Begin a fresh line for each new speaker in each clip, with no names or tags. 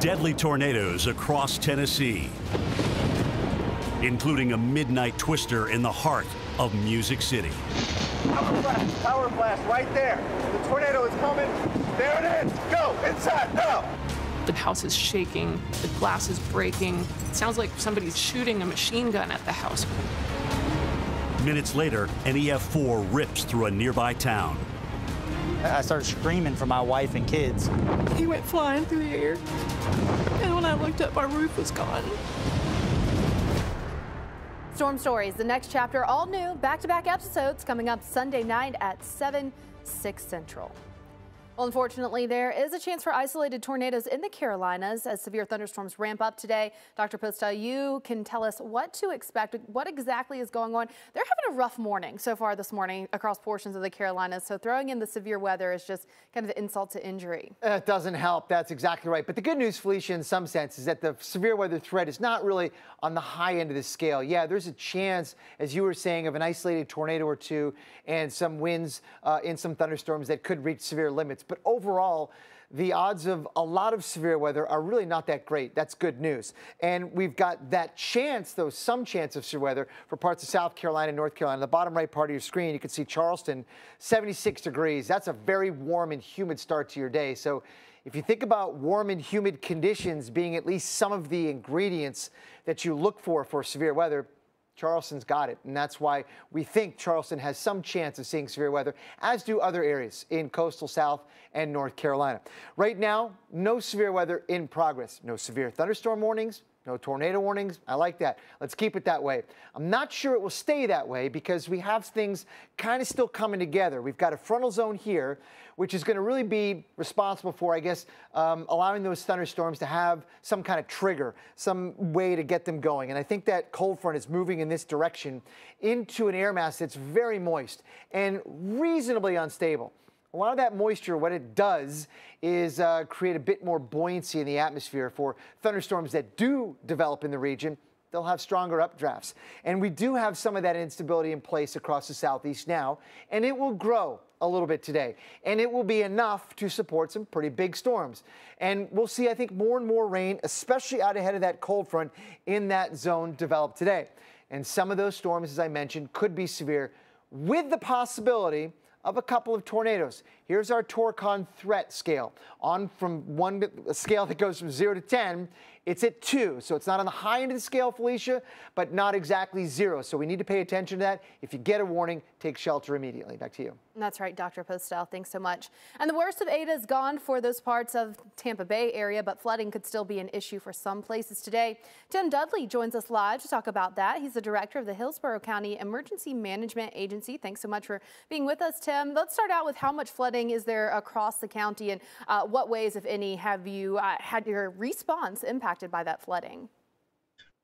Deadly tornadoes across Tennessee, including a midnight twister in the heart of Music City.
Power blast, power blast right there. The tornado is coming. There it is. Go inside now.
The house is shaking, the glass is breaking. It sounds like somebody's shooting a machine gun at the house.
Minutes later, an EF4 rips through a nearby town.
I started screaming for my wife and kids.
He went flying through the air. And when I looked up, our roof was gone.
Storm Stories, the next chapter, all new, back to back episodes coming up Sunday night at 7, 6 Central. Well, unfortunately, there is a chance for isolated tornadoes in the Carolinas as severe thunderstorms ramp up today. Dr. Postel, you can tell us what to expect, what exactly is going on. They're having a rough morning so far this morning across portions of the Carolinas, so throwing in the severe weather is just kind of an insult to injury.
It doesn't help. That's exactly right. But the good news, Felicia, in some sense, is that the severe weather threat is not really on the high end of the scale. Yeah, there's a chance, as you were saying, of an isolated tornado or two and some winds uh, in some thunderstorms that could reach severe limits. But overall, the odds of a lot of severe weather are really not that great. That's good news. And we've got that chance, though, some chance of severe weather for parts of South Carolina and North Carolina. the bottom right part of your screen, you can see Charleston, 76 degrees. That's a very warm and humid start to your day. So if you think about warm and humid conditions being at least some of the ingredients that you look for for severe weather, Charleston's got it, and that's why we think Charleston has some chance of seeing severe weather, as do other areas in coastal South and North Carolina. Right now, no severe weather in progress. No severe thunderstorm warnings, no tornado warnings. I like that. Let's keep it that way. I'm not sure it will stay that way because we have things kind of still coming together. We've got a frontal zone here, which is going to really be responsible for, I guess, um, allowing those thunderstorms to have some kind of trigger, some way to get them going. And I think that cold front is moving in this direction into an air mass that's very moist and reasonably unstable. A lot of that moisture, what it does is uh, create a bit more buoyancy in the atmosphere for thunderstorms that do develop in the region. They'll have stronger updrafts. And we do have some of that instability in place across the southeast now, and it will grow a little bit today. And it will be enough to support some pretty big storms. And we'll see, I think, more and more rain, especially out ahead of that cold front in that zone developed today. And some of those storms, as I mentioned, could be severe with the possibility of a couple of tornadoes. Here's our Torcon threat scale. On from one a scale that goes from zero to 10, it's at two. So it's not on the high end of the scale, Felicia, but not exactly zero. So we need to pay attention to that. If you get a warning, take shelter immediately. Back to you.
That's right, Dr. Postel. Thanks so much. And the worst of Eta is gone for those parts of Tampa Bay area, but flooding could still be an issue for some places today. Tim Dudley joins us live to talk about that. He's the director of the Hillsborough County Emergency Management Agency. Thanks so much for being with us, Tim. Let's start out with how much flooding is there across the county and uh, what ways, if any, have you uh, had your response impacted by that flooding?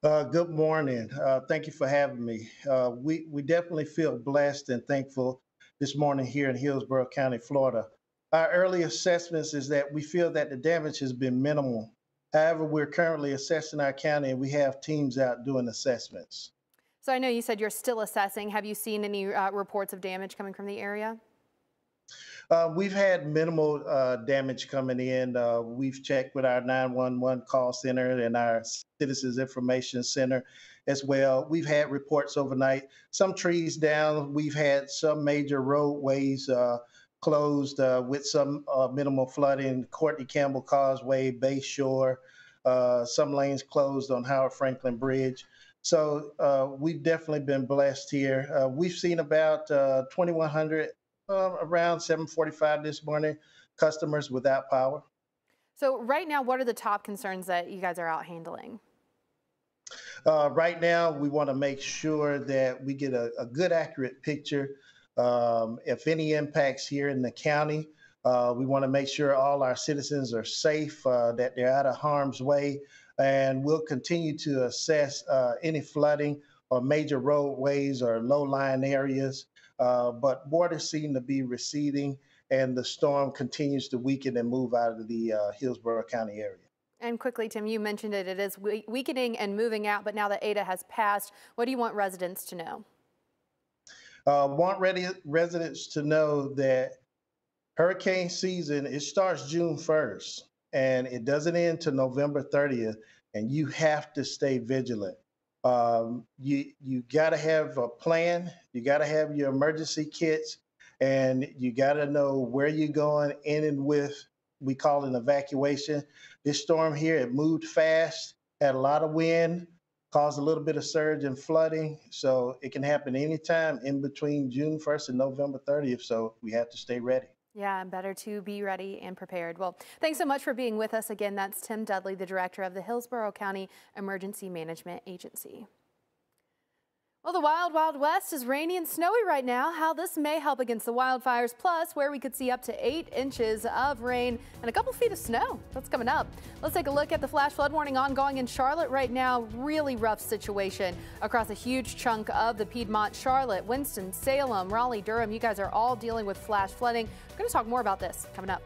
Uh, good morning. Uh, thank you for having me. Uh, we, we definitely feel blessed and thankful this morning here in Hillsborough County, Florida. Our early assessments is that we feel that the damage has been minimal. However, we're currently assessing our county and we have teams out doing assessments.
So I know you said you're still assessing. Have you seen any uh, reports of damage coming from the area?
Uh, we've had minimal uh, damage coming in. Uh, we've checked with our 911 call center and our Citizens Information Center as well. We've had reports overnight, some trees down. We've had some major roadways uh, closed uh, with some minimal flooding. Courtney Campbell Causeway, Bay Shore, some lanes closed on Howard Frankland Bridge. So we've definitely been blessed here. we've seen about 2,100 uh, around 7:45 this morning. Customers without power.
So right now, what are the top concerns that you guys are out handling?
Uh, right now, we want to make sure that we get a, a good, accurate picture. Um, if any impacts here in the county, uh, we want to make sure all our citizens are safe, uh, that they're out of harm's way, and we'll continue to assess uh, any flooding or major roadways or low-lying areas. Uh, but waters seem to be receding, and the storm continues to weaken and move out of the uh, Hillsborough County area.
And quickly, Tim, you mentioned it. It is weakening and moving out, but now that Eta has passed, what do you want residents to know?
Uh, want ready residents to know that hurricane season it starts June 1st, and it doesn't end to November 30th. And you have to stay vigilant. Um, you you got to have a plan. You got to have your emergency kits, and you got to know where you're going in and with. We call it an evacuation. This storm here, it moved fast, had a lot of wind, caused a little bit of surge and flooding. So it can happen anytime in between June 1st and November 30th. So we have to stay ready.
Yeah, better to be ready and prepared. Well, thanks so much for being with us again. That's Tim Dudley, the director of the Hillsborough County Emergency Management Agency. Well, the Wild Wild West is rainy and snowy right now. How this may help against the wildfires, plus where we could see up to eight inches of rain and a couple feet of snow. That's coming up. Let's take a look at the flash flood warning ongoing in Charlotte right now. Really rough situation across a huge chunk of the Piedmont, Charlotte, Winston, Salem, Raleigh, Durham. You guys are all dealing with flash flooding. We're going to talk more about this coming up.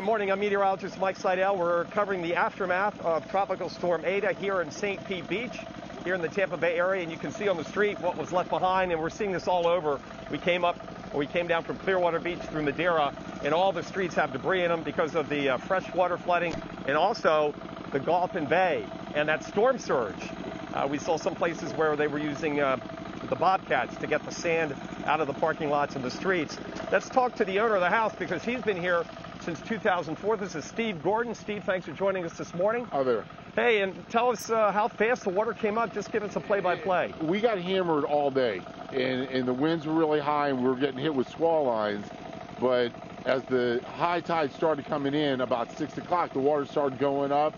Good morning. I'm meteorologist Mike Seidel. We're covering the aftermath of Tropical Storm Eta here in St. Pete Beach, here in the Tampa Bay area. And you can see on the street what was left behind. And we're seeing this all over. We came up, we came down from Clearwater Beach through Madeira, and all the streets have debris in them because of the uh, fresh water flooding and also the Gulf and Bay and that storm surge. Uh, we saw some places where they were using uh, the bobcats to get the sand out of the parking lots and the streets. Let's talk to the owner of the house because he's been here since 2004. This is Steve Gordon. Steve, thanks for joining us this morning.
Hi there.
Hey, and tell us uh, how fast the water came up. Just give us a play-by-play.
We got hammered all day, and, and the winds were really high, and we were getting hit with squall lines. But as the high tide started coming in about 6 o'clock, the water started going up.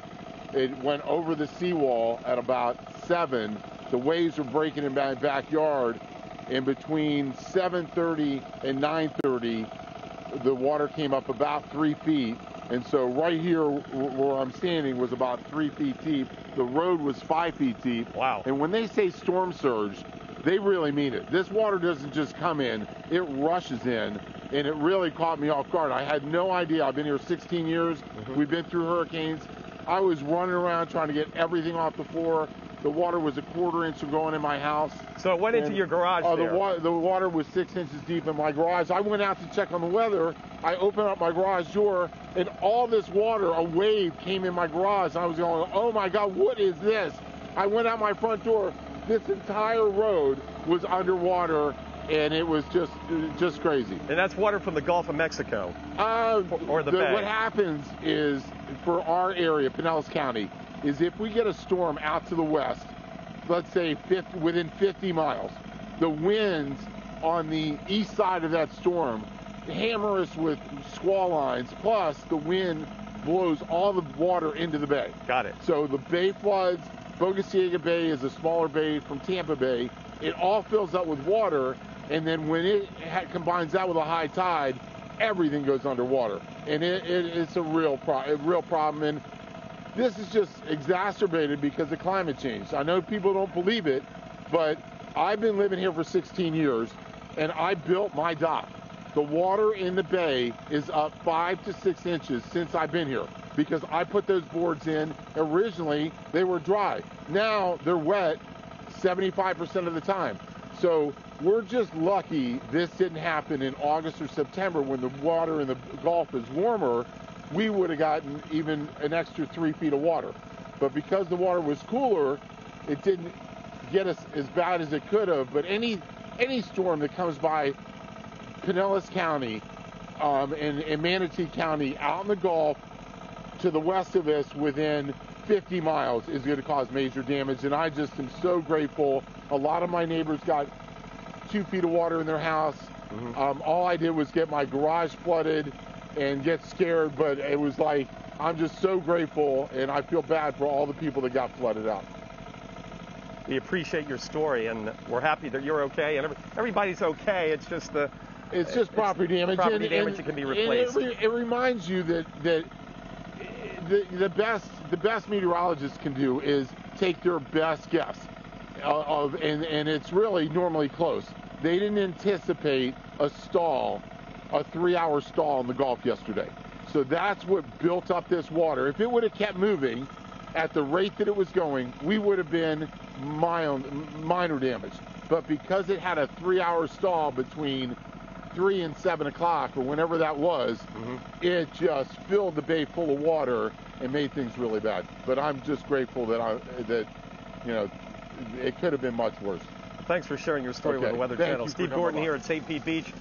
It went over the seawall at about 7. The waves were breaking in my backyard. And between 7.30 and 9.30, the water came up about three feet. And so right here where I'm standing was about three feet deep. The road was five feet deep.
Wow.
And when they say storm surge, they really mean it. This water doesn't just come in, it rushes in. And it really caught me off guard. I had no idea. I've been here 16 years. Mm-hmm. We've been through hurricanes. I was running around trying to get everything off the floor. The water was a quarter inch of going in my house.
So it went and, into your garage
uh. The, wa- the water was six inches deep in my garage. I went out to check on the weather. I opened up my garage door, and all this water, a wave came in my garage. I was going, oh my God, what is this? I went out my front door. This entire road was underwater and it was just just crazy.
And that's water from the Gulf of Mexico,
uh,
or the,
the
Bay.
What happens is for our area, Pinellas County, is if we get a storm out to the west, let's say 50, within 50 miles, the winds on the east side of that storm hammer us with squall lines, plus the wind blows all the water into the bay.
Got it.
So the bay floods. Boca Ciega Bay is a smaller bay from Tampa Bay. It all fills up with water, and then when it combines that with a high tide, everything goes underwater, and it, it, it's a real pro- a real problem. And this is just exacerbated because of climate change. I know people don't believe it, but I've been living here for 16 years, and I built my dock. The water in the bay is up five to six inches since I've been here because I put those boards in. Originally, they were dry. Now they're wet 75% of the time. So we're just lucky this didn't happen in August or September when the water in the Gulf is warmer. We would have gotten even an extra three feet of water. But because the water was cooler, it didn't get us as bad as it could have. But any any storm that comes by Pinellas County um, and, and Manatee County out in the Gulf to the west of us within 50 miles is going to cause major damage. And I just am so grateful. A lot of my neighbors got two feet of water in their house. Mm-hmm. Um, all I did was get my garage flooded and get scared, but it was like, I'm just so grateful and I feel bad for all the people that got flooded out.
We appreciate your story and we're happy that you're okay and everybody's okay. It's just the
it's just property damage.
Property
and,
damage
and,
that can be replaced.
It, it, reminds you that that the, the best the best meteorologists can do is take their best guess of and and it's really normally close. They didn't anticipate a stall, a three-hour stall in the Gulf yesterday. So that's what built up this water. If it would have kept moving at the rate that it was going, we would have been mild, minor damage. But because it had a three-hour stall between three and seven o'clock or whenever that was, mm-hmm. it just filled the bay full of water and made things really bad. But I'm just grateful that I that you know it could have been much worse.
Thanks for sharing your story
okay.
with the Weather
Thank
Channel. Steve Gordon here at St. Pete Beach.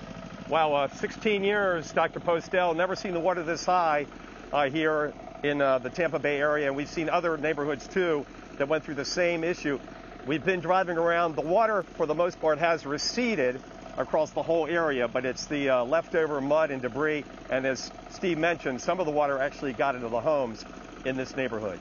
Wow, uh, 16 years, Dr. Postel. Never seen the water this high uh, here in uh, the Tampa Bay area, and we've seen other neighborhoods too that went through the same issue. We've been driving around. The water, for the most part, has receded across the whole area, but it's the uh, leftover mud and debris. And as Steve mentioned, some of the water actually got into the homes in this neighborhood.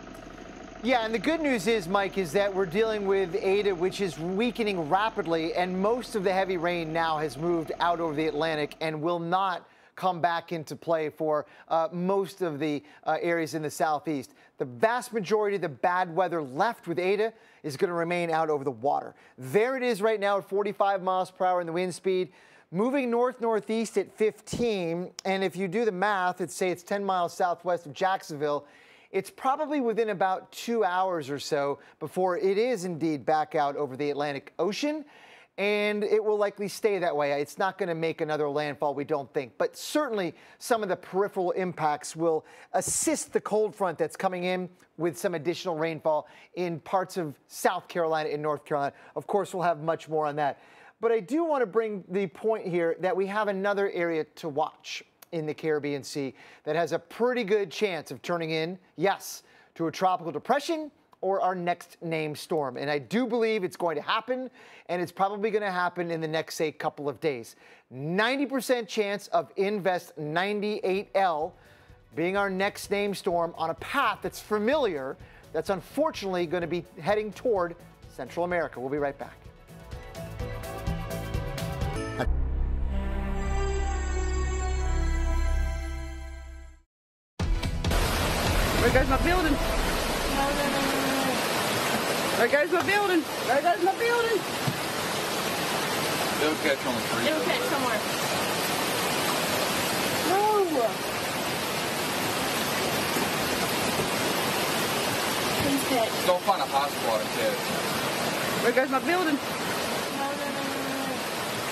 Yeah, and the good news is, Mike, is that we're dealing with Eta, which is weakening rapidly, and most of the heavy rain now has moved out over the Atlantic and will not come back into play for uh, most of the uh, areas in the southeast. The vast majority of the bad weather left with Eta is going to remain out over the water. There it is right now at 45 miles per hour in the wind speed. Moving north northeast at 15, and if you do the math, it's say it's 10 miles southwest of Jacksonville. It's probably within about two hours or so before it is indeed back out over the Atlantic Ocean and it will likely stay that way. It's not going to make another landfall, we don't think. But certainly some of the peripheral impacts will assist the cold front that's coming in with some additional rainfall in parts of South Carolina and North Carolina. Of course, we'll have much more on that. But I do want to bring the point here that we have another area to watch in the Caribbean Sea that has a pretty good chance of turning in, yes, to a tropical depression or our next named storm. And I do believe it's going to happen, and it's probably going to happen in the next, say, couple of days. 90% chance of Invest 98L being our next named storm on a path that's familiar, that's unfortunately going to be heading toward Central America. We'll be right back.
Where goes my building? There goes my building. There goes my building.
It'll catch on the tree.
It'll catch somewhere. No. Please catch.
Don't find a hot spot and catch.
There goes my building.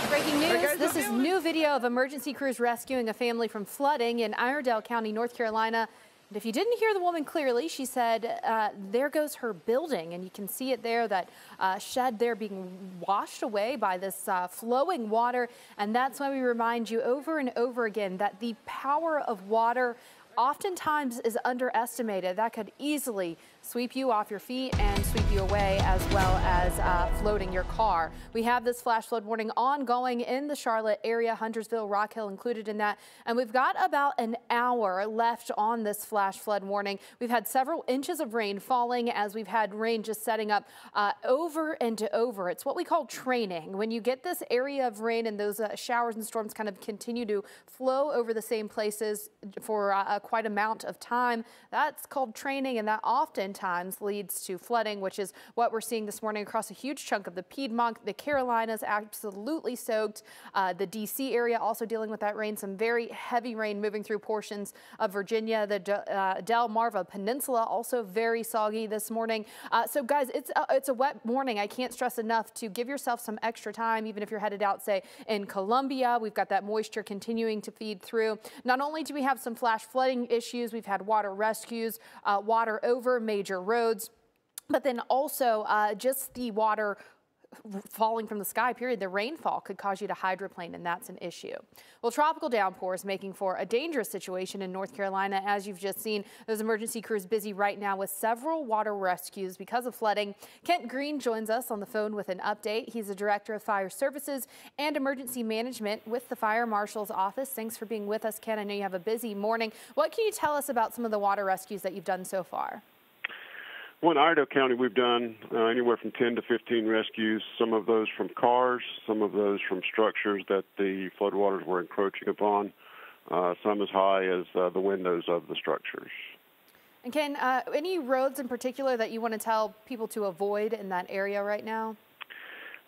Breaking news. This is new video of emergency crews rescuing a family from flooding in Iredell County, North Carolina. And if you didn't hear the woman clearly, she said, uh, there goes her building. And you can see it there, that uh, shed there being washed away by this uh, flowing water. And that's why we remind you over and over again that the power of water oftentimes is underestimated. That could easily sweep you off your feet and sweep you away as well as uh, floating your car. We have this flash flood warning ongoing in the Charlotte area, Huntersville, Rock Hill included in that. And we've got about an hour left on this flash flood warning. We've had several inches of rain falling as we've had rain just setting up uh, over and over. It's what we call training. When you get this area of rain and those uh, showers and storms kind of continue to flow over the same places for uh, quite amount of time, that's called training and that often times leads to flooding, which is what we're seeing this morning across a huge chunk of the Piedmont. The Carolinas absolutely soaked. Uh, the D.C. area also dealing with that rain. Some very heavy rain moving through portions of Virginia. The uh, Delmarva Peninsula also very soggy this morning. Uh, so guys, it's a, it's a wet morning. I can't stress enough to give yourself some extra time, even if you're headed out, say, in Columbia. We've got that moisture continuing to feed through. Not only do we have some flash flooding issues, we've had water rescues, uh, water over major major roads. but then also uh, just the water falling from the sky, period. The rainfall could cause you to hydroplane, and that's an issue. Well, tropical downpours making for a dangerous situation in North Carolina. As you've just seen, those emergency crews busy right now with several water rescues because of flooding. Kent Green joins us on the phone with an update. He's the Director of Fire Services and Emergency Management with the Fire Marshal's Office. Thanks for being with us, Ken. I know you have a busy morning. What can you tell us about some of the water rescues that you've done so far?
Well, in Iredell County, we've done uh, anywhere from 10 to 15 rescues, some of those from cars, some of those from structures that the floodwaters were encroaching upon, uh, some as high as uh, the windows of the structures.
And Ken, uh, any roads in particular that you want to tell people to avoid in that area right now?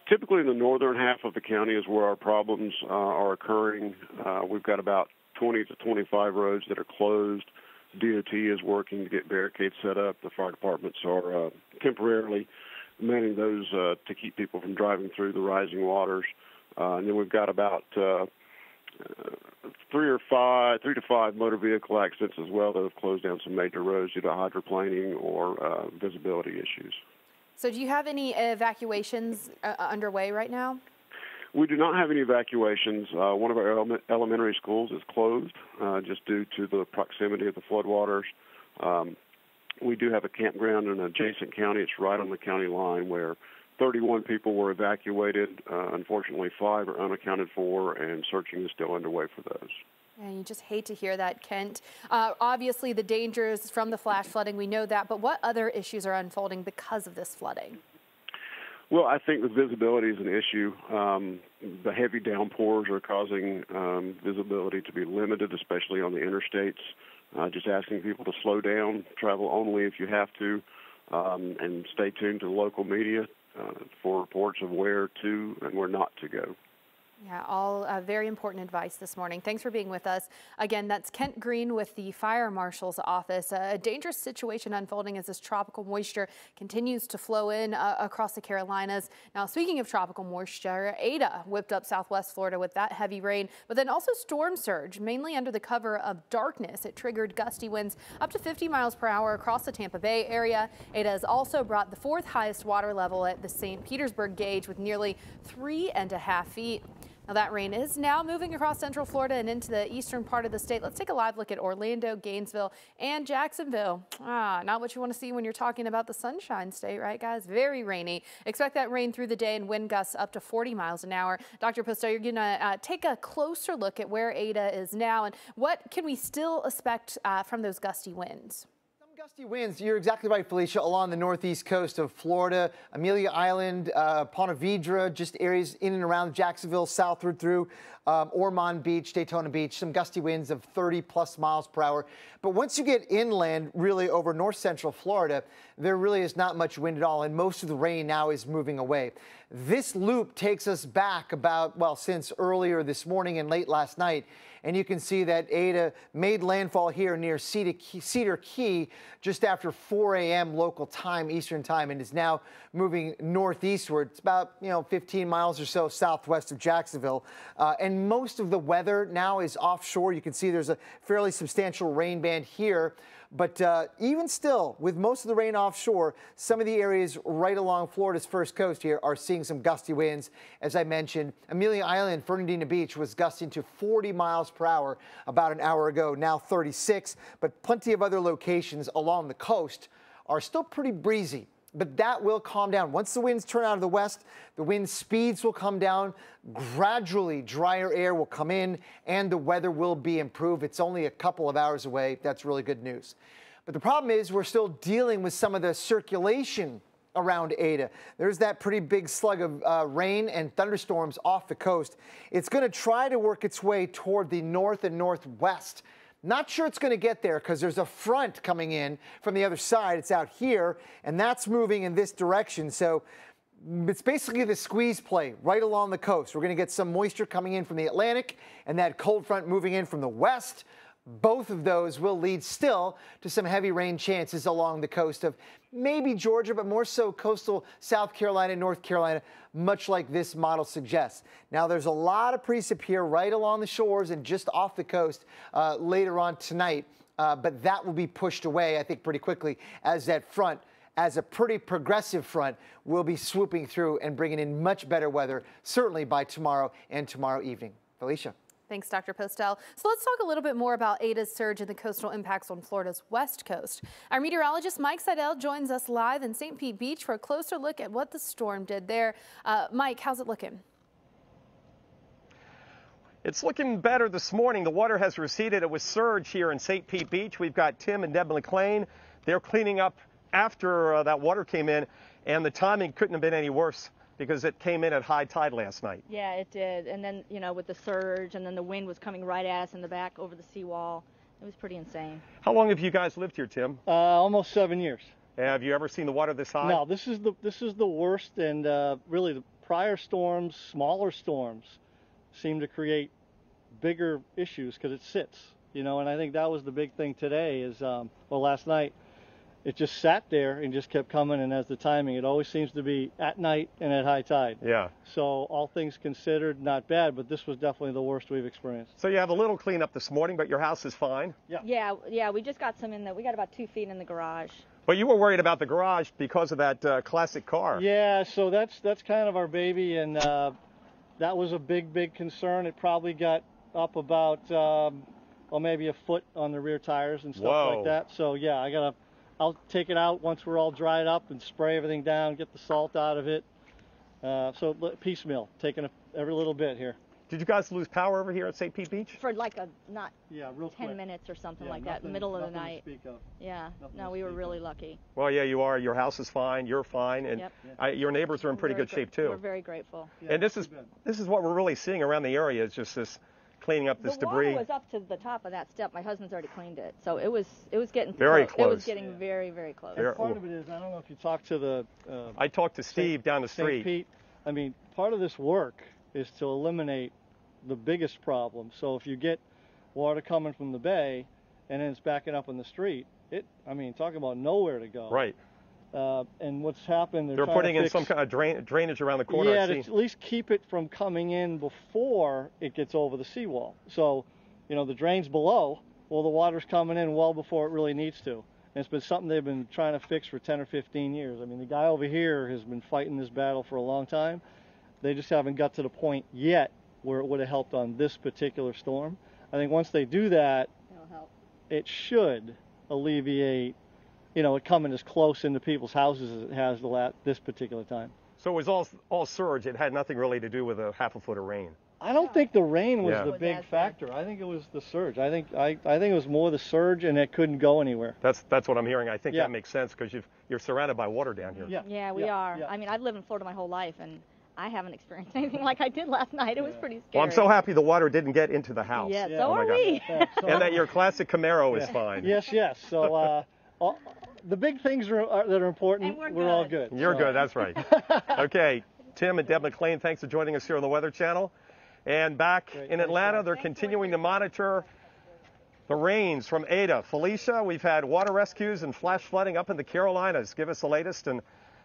Typically, in the northern half of the county is where our problems uh, are occurring. Uh, we've got about 20 to 25 roads that are closed. DOT is working to get barricades set up. The fire departments are uh, temporarily manning those uh, to keep people from driving through the rising waters. Uh, and then we've got about uh, three or five, three to five motor vehicle accidents as well that have closed down some major roads due to hydroplaning or uh, visibility issues.
So, do you have any evacuations uh, underway right now?
We do not have any evacuations. Uh, one of our ele- elementary schools is closed uh, just due to the proximity of the floodwaters. Um, we do have a campground in an adjacent county. It's right on the county line where 31 people were evacuated. Uh, unfortunately, five are unaccounted for, and searching is still underway for those.
And you just hate to hear that, Kent. Uh, obviously, the dangers from the flash flooding, we know that, but what other issues are unfolding because of this flooding?
Well, I think the visibility is an issue. Um, the heavy downpours are causing um, visibility to be limited, especially on the interstates. Uh, just asking people to slow down, travel only if you have to, um, and stay tuned to local media uh, for reports of where to and where not to go.
Yeah, all uh, very important advice this morning. Thanks for being with us. Again, that's Kent Green with the Fire Marshal's Office. a dangerous situation unfolding as this tropical moisture continues to flow in uh, across the Carolinas. Now, speaking of tropical moisture, Eta whipped up southwest Florida with that heavy rain, but then also storm surge, mainly under the cover of darkness. It triggered gusty winds up to 50 miles per hour across the Tampa Bay area. Eta has also brought the fourth highest water level at the St. Petersburg gauge with nearly three and a half feet. Now that rain is now moving across central Florida and into the eastern part of the state. Let's take a live look at Orlando, Gainesville, and Jacksonville. Ah, not what you want to see when you're talking about the Sunshine State, right, guys? Very rainy. Expect that rain through the day and wind gusts up to 40 miles an hour. Dr. Postel, you're going to uh, take a closer look at where Eta is now and what can we still expect uh, from those gusty winds?
Gusty winds, you're exactly right, Felicia, along the northeast coast of Florida, Amelia Island, uh, Vedra, just areas in and around Jacksonville, southward through um, Ormond Beach, Daytona Beach, some gusty winds of 30 plus miles per hour. But once you get inland, really over north central Florida, there really is not much wind at all, and most of the rain now is moving away. This loop takes us back about, well, since earlier this morning and late last night and you can see that Eta made landfall here near Cedar Key just after 4 a.m. local time, Eastern time, and is now moving northeastward. It's about, you know, 15 miles or so southwest of Jacksonville. Uh, and most of the weather now is offshore. You can see there's a fairly substantial rain band here. But uh, even still, with most of the rain offshore, some of the areas right along Florida's first coast here are seeing some gusty winds. As I mentioned, Amelia Island, Fernandina Beach was gusting to 40 miles per hour about an hour ago, now 36. But plenty of other locations along the coast are still pretty breezy but that will calm down. Once the winds turn out of the west, the wind speeds will come down. Gradually, drier air will come in and the weather will be improved. It's only a couple of hours away. That's really good news. But the problem is we're still dealing with some of the circulation around Eta. There's that pretty big slug of uh, rain and thunderstorms off the coast. It's going to try to work its way toward the north and northwest. Not sure it's going to get there because there's a front coming in from the other side. It's out here, and that's moving in this direction. So it's basically the squeeze play right along the coast. We're going to get some moisture coming in from the Atlantic and that cold front moving in from the west. Both of those will lead still to some heavy rain chances along the coast of maybe Georgia, but more so coastal South Carolina, and North Carolina, much like this model suggests. Now, there's a lot of precip here right along the shores and just off the coast uh, later on tonight, uh, but that will be pushed away, I think, pretty quickly as that front as a pretty progressive front will be swooping through and bringing in much better weather, certainly by tomorrow and tomorrow evening. Felicia.
Thanks, Dr. Postel. So let's talk a little bit more about Eta's surge and the coastal impacts on Florida's west coast. Our meteorologist Mike Seidel joins us live in St. Pete Beach for a closer look at what the storm did there. Uh, Mike, how's it looking?
It's looking better this morning. The water has receded. It was surge here in St. Pete Beach. We've got Tim and Deb McLean. They're cleaning up after uh, that water came in, and the timing couldn't have been any worse because it came in at high tide last night.
Yeah, it did. And then, you know, with the surge, and then the wind was coming right at us in the back over the seawall. It was pretty insane.
How long have you guys lived here, Tim?
Uh, almost seven years.
Have you ever seen the water this high?
No, this is the this is the worst, and uh, really the prior storms, smaller storms, seem to create bigger issues because it sits, you know. And I think that was the big thing today. Is um, well, last night it just sat there and just kept coming. And as the timing, it always seems to be at night and at high tide.
Yeah.
So all things considered, not bad, but this was definitely the worst we've experienced.
So you have a little cleanup this morning, but your house is fine.
Yeah.
Yeah, yeah. We just got some in the. We got about two feet in the garage.
But you were worried about the garage because of that uh, classic car.
Yeah. So that's that's kind of our baby, and uh, that was a big, big concern. It probably got up about, um, well, maybe a foot on the rear tires and stuff
Whoa.
like that. So yeah, I gotta. I'll take it out once we're all dried up and spray everything down, get the salt out of it. Uh, so piecemeal, taking a, every little bit here.
Did you guys lose power over here at St. Pete Beach?
For like a not
Yeah, real
10
quick.
minutes or something
Yeah,
like that, middle of the
nothing to
night.
speak of.
Yeah.
Nothing
No, we were really
of.
lucky.
Well, yeah, you are. Your house is fine. You're fine, and
Yep.
I, your neighbors are in pretty
Very
good
gra-
shape too.
We're very grateful.
and this is this is what we're really seeing around the area. Is just this cleaning up this
the
debris.
water was up to the top of that step. My husband's already cleaned it, so it was it was getting
Very
It
close.
was getting very very close.
Very-
And part of it is, I don't know if you talked to the. Uh,
I talked to Steve down the
St.
street.
Pete. I mean, part of this work is to eliminate the biggest problem. So if you get water coming from the bay and then it's backing up in the street, it. I mean, talking about nowhere to go.
Right.
Uh, and what's happened? They're,
They're
trying to
putting in some kind of drain, drainage around the corner.
Yeah, to at least keep it from coming in before it gets over the seawall. So, you know, the drain's below. Well, the water's coming in well before it really needs to. And it's been something they've been trying to fix for 10 or 15 years. I mean, the guy over here has been fighting this battle for a long time. They just haven't got to the point yet where it would have helped on this particular storm. I think once they do that,
That'll help.
it should alleviate, you know, it coming as close into people's houses as it has the la- this particular time.
So it was all all surge. It had nothing really to do with a half a foot of rain.
I don't think the rain was
Yeah.
the big factor. I think it was the surge. I think I, I think it was more the surge and it couldn't go anywhere.
That's that's what I'm hearing. I think
Yeah.
that makes sense because you've you're surrounded by water down here.
Yeah.
Yeah, we
Yeah,
are.
yeah.
I mean, I've lived in Florida my whole life, and I haven't experienced anything like I did last night. It was pretty scary.
Well, I'm so happy the water didn't get into the house.
Yeah,
Yeah.
so
Oh my
are
God.
we.
and that your classic Camaro is fine.
Yes, yes. So uh, all, the big things are, are, that are important,
And we're
all
good.
good.
You're
So-
good. That's right. okay, Tim and Deb McLean, thanks for joining us here on the Weather Channel. And back
Great.
in
Thanks,
Atlanta,
guys.
they're continuing to monitor the rains from Eta. Felicia, we've had water rescues and flash flooding up in the Carolinas. Give us the latest and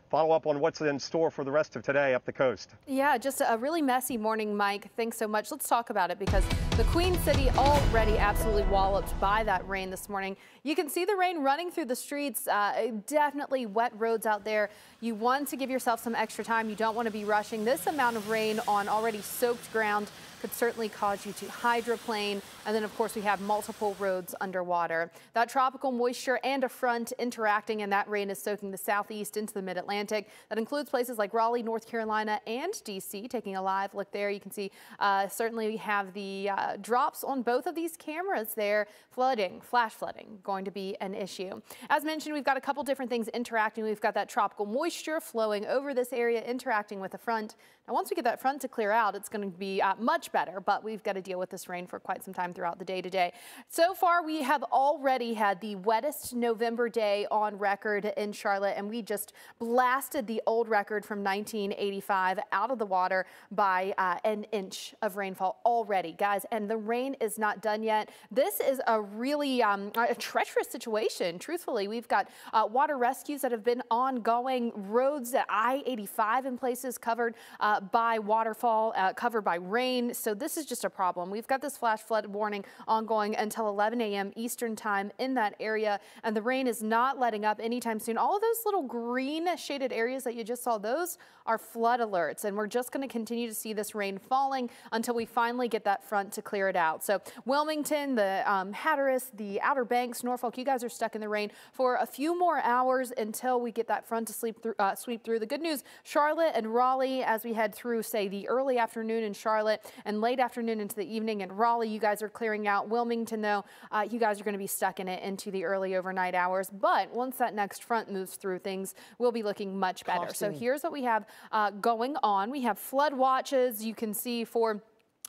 follow up on what's in store for the rest of today up the coast.
Yeah, just a really messy morning, Mike. Thanks so much. Let's talk about it because the Queen City already absolutely walloped by that rain this morning. You can see the rain running through the streets. Uh, definitely wet roads out there. You want to give yourself some extra time. You don't want to be rushing. This amount of rain on already soaked ground could certainly cause you to hydroplane. And then, of course, we have multiple roads underwater. That tropical moisture and a front interacting, and that rain is soaking the southeast into the mid Atlantic. That includes places like Raleigh, North Carolina, and D.C. Taking a live look there, you can see uh, certainly we have the uh, drops on both of these cameras there. Flooding, flash flooding, going to be an issue. As mentioned, we've got a couple different things interacting. We've got that tropical moisture flowing over this area, interacting with the front. Now, once we get that front to clear out, it's going to be uh, much better, but we've got to deal with this rain for quite some time throughout the day today. So far, we have already had the wettest November day on record in Charlotte, and we just blasted the old record from 1985 out of the water by uh, an inch of rainfall already, guys. And the rain is not done yet. This is a really um, a treacherous situation. Truthfully, we've got uh, water rescues that have been ongoing, roads at I-85 in places covered uh, by waterfall, uh, covered by rain. So this is just a problem. We've got this flash flood warning ongoing until 11 a.m. Eastern time in that area, and the rain is not letting up anytime soon. All of those little green shaded areas that you just saw, those are flood alerts, and we're just going to continue to see this rain falling until we finally get that front to clear it out. So Wilmington, the um, Hatteras, the Outer Banks, Norfolk, you guys are stuck in the rain for a few more hours until we get that front to sleep through, uh, sweep through. The good news, Charlotte and Raleigh, as we head through, say, the early afternoon in Charlotte and late afternoon into the evening in Raleigh, you guys are clearing out. Wilmington, though, uh, you guys are going to be stuck in it into the early overnight hours. But once that next front moves through, things will be looking much better. So here's what we have uh, going on. We have flood watches you can see for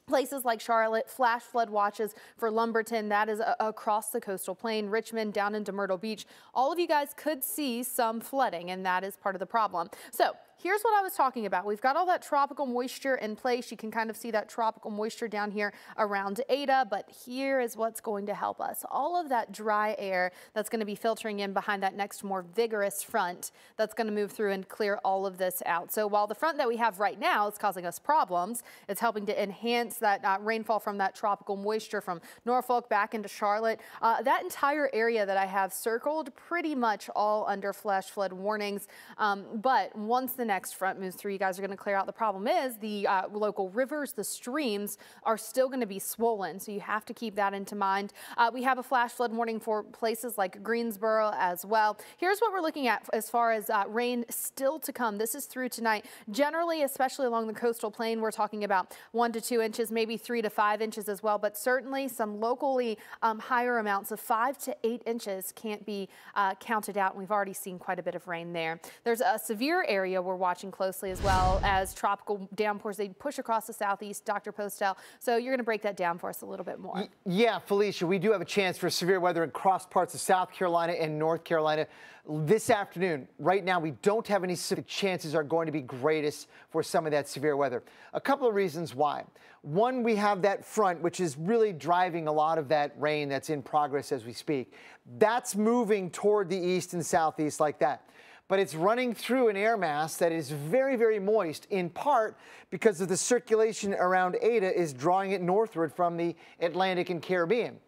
Places like Charlotte, flash flood watches for Lumberton, that is across the coastal plain, Richmond, down into Myrtle Beach. All of you guys could see some flooding, and that is part of the problem. So here's what I was talking about. We've got all that tropical moisture in place. You can kind of see that tropical moisture down here around Eta, but here is what's going to help us. All of that dry air that's going to be filtering in behind that next more vigorous front that's going to move through and clear all of this out. So while the front that we have right now is causing us problems, it's helping to enhance that uh, rainfall from that tropical moisture from Norfolk back into Charlotte. Uh, that entire area that I have circled pretty much all under flash flood warnings. Um, but once the next front moves through, you guys are going to clear out. The problem is the uh, local rivers, the streams are still going to be swollen. So you have to keep that into mind. Uh, we have a flash flood warning for places like Greensboro as well. Here's what we're looking at as far as uh, rain still to come. This is through tonight. Generally, especially along the coastal plain, we're talking about one to two inches, maybe three to five inches as well. But certainly some locally um, higher amounts of five to eight inches can't be uh, counted out. We've already seen quite a bit of rain there. There's a severe area we're watching closely as well as tropical downpours. They push across the southeast, Dr. Postel. So you're going to break that down for us a little bit more.
Yeah, Felicia, we do have a chance for severe weather in cross parts of South Carolina and North Carolina this afternoon. Right now, we don't have any specific chances are going to be greatest for some of that severe weather. A couple of reasons why. One, we have that front, which is really driving a lot of that rain that's in progress as we speak. That's moving toward the east and southeast like that but it's running through an air mass that is very, very moist, in part because of the circulation around Eta is drawing it northward from the Atlantic and Caribbean.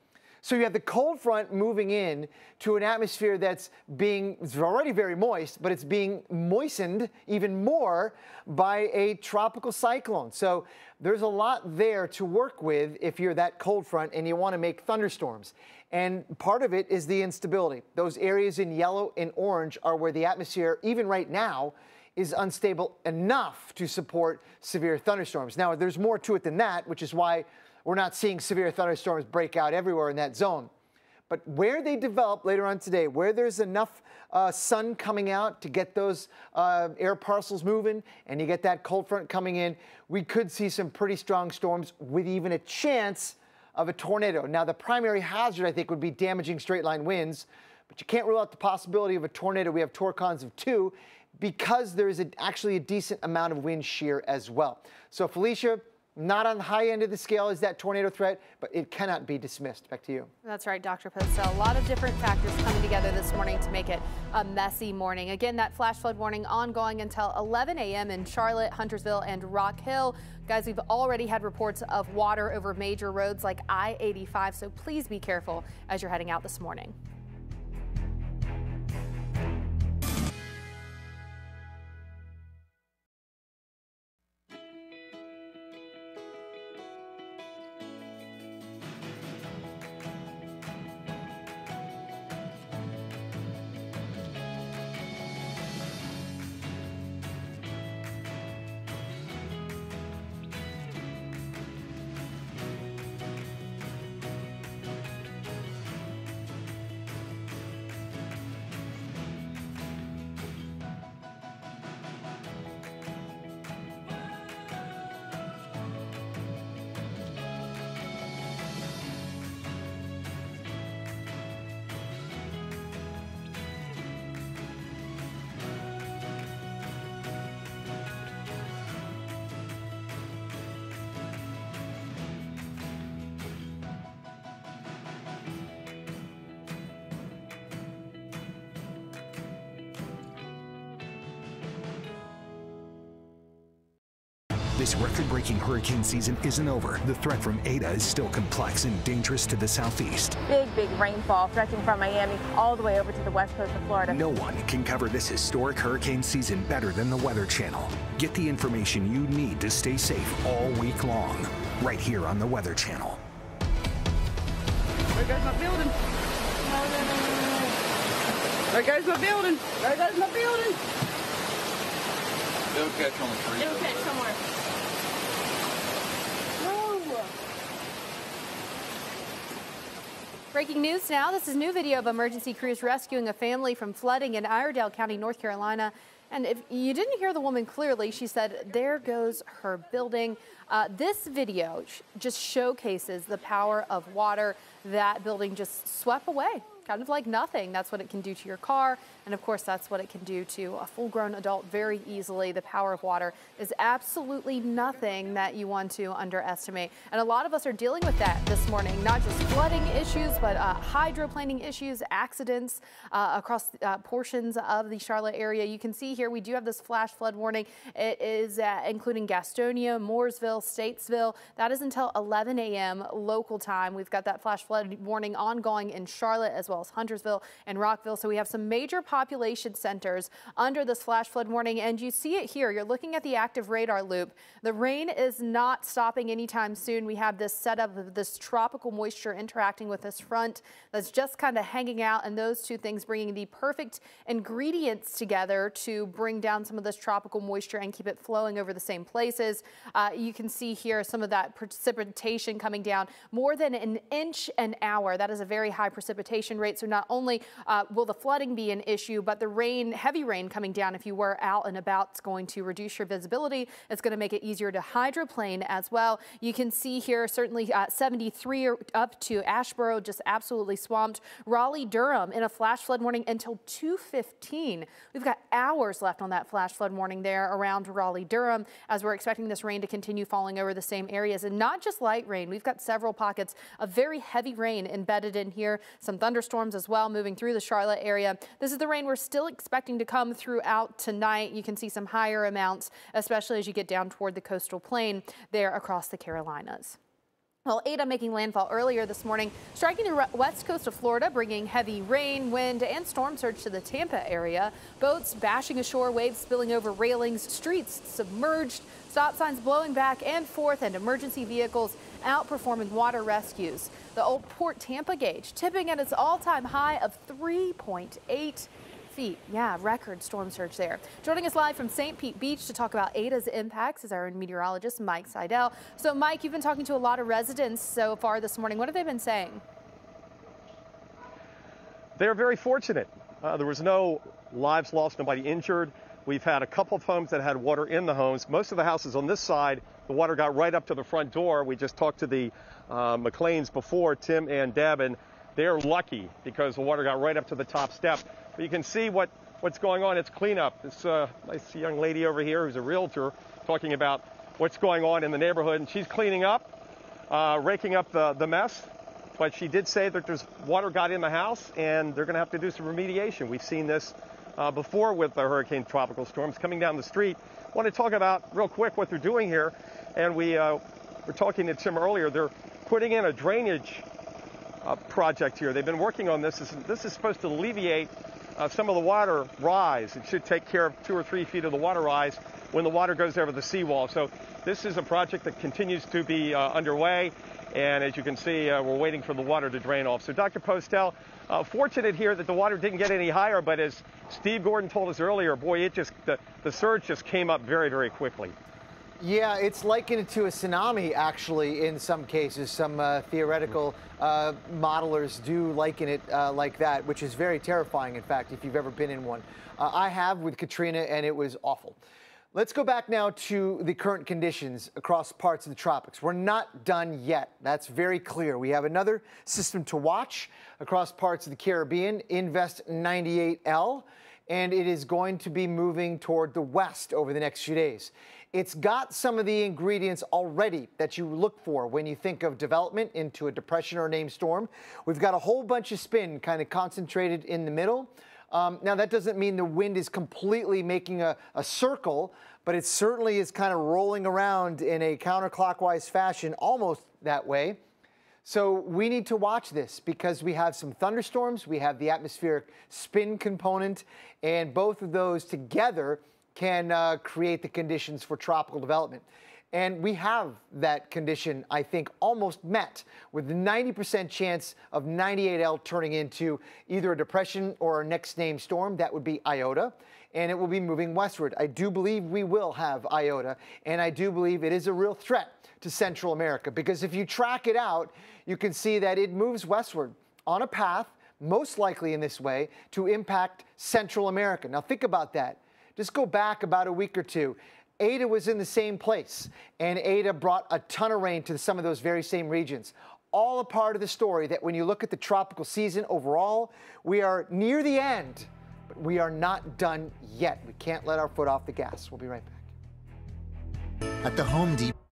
So you have the cold front moving in to an atmosphere that's being it's already very moist, but it's being moistened even more by a tropical cyclone. So there's a lot there to work with if you're that cold front and you want to make thunderstorms. And part of it is the instability. Those areas in yellow and orange are where the atmosphere, even right now, is unstable enough to support severe thunderstorms. Now, there's more to it than that, which is why we're not seeing severe thunderstorms break out everywhere in that zone. But where they develop later on today, where there's enough uh, sun coming out to get those uh, air parcels moving and you get that cold front coming in, we could see some pretty strong storms with even a chance of a tornado. Now, the primary hazard, I think, would be damaging straight line winds, but you can't rule out the possibility of a tornado. We have torcons of two because there is a, actually a decent amount of wind shear as well. So, Felicia, not on the high end of the scale is that tornado threat, but it cannot be dismissed. Back to you.
That's right, Dr. Postel. A lot of different factors coming together this morning to make it a messy morning. Again, that flash flood warning ongoing until 11 a.m. in Charlotte, Huntersville, and Rock Hill. Guys, we've already had reports of water over major roads like I-85, so please be careful as you're heading out this morning.
Hurricane season isn't over. The threat from Eta is still complex and dangerous to the southeast.
Big, big rainfall stretching from Miami all the way over to the west coast of Florida.
No one can cover this historic hurricane season better than the Weather Channel. Get the information you need to stay safe all week long, right here on the Weather Channel.
There goes my building. There goes my building. There goes my building.
It'll catch on the tree.
It'll catch somewhere. No.
Breaking news now. This is new video of emergency crews rescuing a family from flooding in Iredell County, North Carolina. And if you didn't hear the woman clearly, she said, there goes her building. Uh, this video sh just showcases the power of water. That building just swept away, kind of like nothing. That's what it can do to your car. And of course, that's what it can do to a full grown adult very easily. The power of water is absolutely nothing that you want to underestimate. And a lot of us are dealing with that this morning, not just flooding issues, but uh, hydroplaning issues, accidents uh, across uh, portions of the Charlotte area. You can see here we do have this flash flood warning. It is uh, including Gastonia, Mooresville, Statesville. That is until 11 a.m. local time. We've got that flash flood warning ongoing in Charlotte as well as Huntersville and Rock Hill. So we have some major population centers under this flash flood warning. And you see it here. You're looking at the active radar loop. The rain is not stopping anytime soon. We have this setup of this tropical moisture interacting with this front that's just kind of hanging out. And those two things bringing the perfect ingredients together to bring down some of this tropical moisture and keep it flowing over the same places. Uh, you can see here some of that precipitation coming down more than an inch an hour. That is a very high precipitation rate. So not only uh, will the flooding be an issue, but the rain, heavy rain coming down if you were out and about, is going to reduce your visibility. It's going to make it easier to hydroplane as well. You can see here certainly uh, 73 up to Asheboro, just absolutely swamped. Raleigh, Durham in a flash flood warning until 2:15. We've got hours left on that flash flood warning there around Raleigh, Durham, as we're expecting this rain to continue falling over the same areas, and not just light rain. We've got several pockets of very heavy rain embedded in here. Some thunderstorms as well moving through the Charlotte area. This is the rain we're still expecting to come throughout tonight. You can see some higher amounts, especially as you get down toward the coastal plain there across the Carolinas. Well, Eta making landfall earlier this morning, striking the west coast of Florida, bringing heavy rain, wind, and storm surge to the Tampa area. Boats bashing ashore, waves spilling over railings, streets submerged, stop signs blowing back and forth, and emergency vehicles outperforming water rescues. The old Port Tampa gauge tipping at its all-time high of 3.8 feet. Yeah, record storm surge there. Joining us live from St. Pete Beach to talk about Eta's impacts is our own meteorologist, Mike Seidel. So, Mike, you've been talking to a lot of residents so far this morning. What have they been saying?
They're very fortunate. Uh, there was no lives lost, nobody injured. We've had a couple of homes that had water in the homes. Most of the houses on this side, the water got right up to the front door. We just talked to the uh, McLeans before, Tim and Deb, and they're lucky because the water got right up to the top step. But you can see what, what's going on. It's cleanup. This uh, nice young lady over here who's a realtor talking about what's going on in the neighborhood, and she's cleaning up, uh, raking up the, the mess. But she did say that there's water got in the house, and they're going to have to do some remediation. We've seen this uh, before with the hurricane tropical storms coming down the street. I want to talk about real quick what they're doing here, and we uh, were talking to Tim earlier. They're putting in a drainage uh, project here. They've been working on this. This is, this is supposed to alleviate uh, some of the water rise. It should take care of two or three feet of the water rise when the water goes over the seawall. So this is a project that continues to be uh, underway. And as you can see, uh, we're waiting for the water to drain off. So Dr. Postel, uh, fortunate here that the water didn't get any higher, but as Steve Gordon told us earlier, boy, it just the, the surge just came up very, very quickly.
Yeah, it's likened to a tsunami, actually, in some cases. Some uh, theoretical uh, modelers do liken it uh, like that, which is very terrifying, in fact, if you've ever been in one. Uh, I have with Katrina, and it was awful. Let's go back now to the current conditions across parts of the tropics. We're not done yet. That's very clear. We have another system to watch across parts of the Caribbean, Invest 98L, and it is going to be moving toward the west over the next few days. It's got some of the ingredients already that you look for when you think of development into a depression or a named storm. We've got a whole bunch of spin kind of concentrated in the middle. Um, now, that doesn't mean the wind is completely making a, a circle, but it certainly is kind of rolling around in a counterclockwise fashion, almost that way. So we need to watch this because we have some thunderstorms, we have the atmospheric spin component, and both of those together can uh, create the conditions for tropical development. And we have that condition, I think, almost met with 90% chance of 98L turning into either a depression or a next name storm. That would be Iota. And it will be moving westward. I do believe we will have Iota. And I do believe it is a real threat to Central America because if you track it out, you can see that it moves westward on a path, most likely in this way, to impact Central America. Now, think about that. Just go back about a week or two. Eta was in the same place, and Eta brought a ton of rain to some of those very same regions. All a part of the story that when you look at the tropical season overall, we are near the end, but we are not done yet. We can't let our foot off the gas. We'll be right back.
At the Home Depot.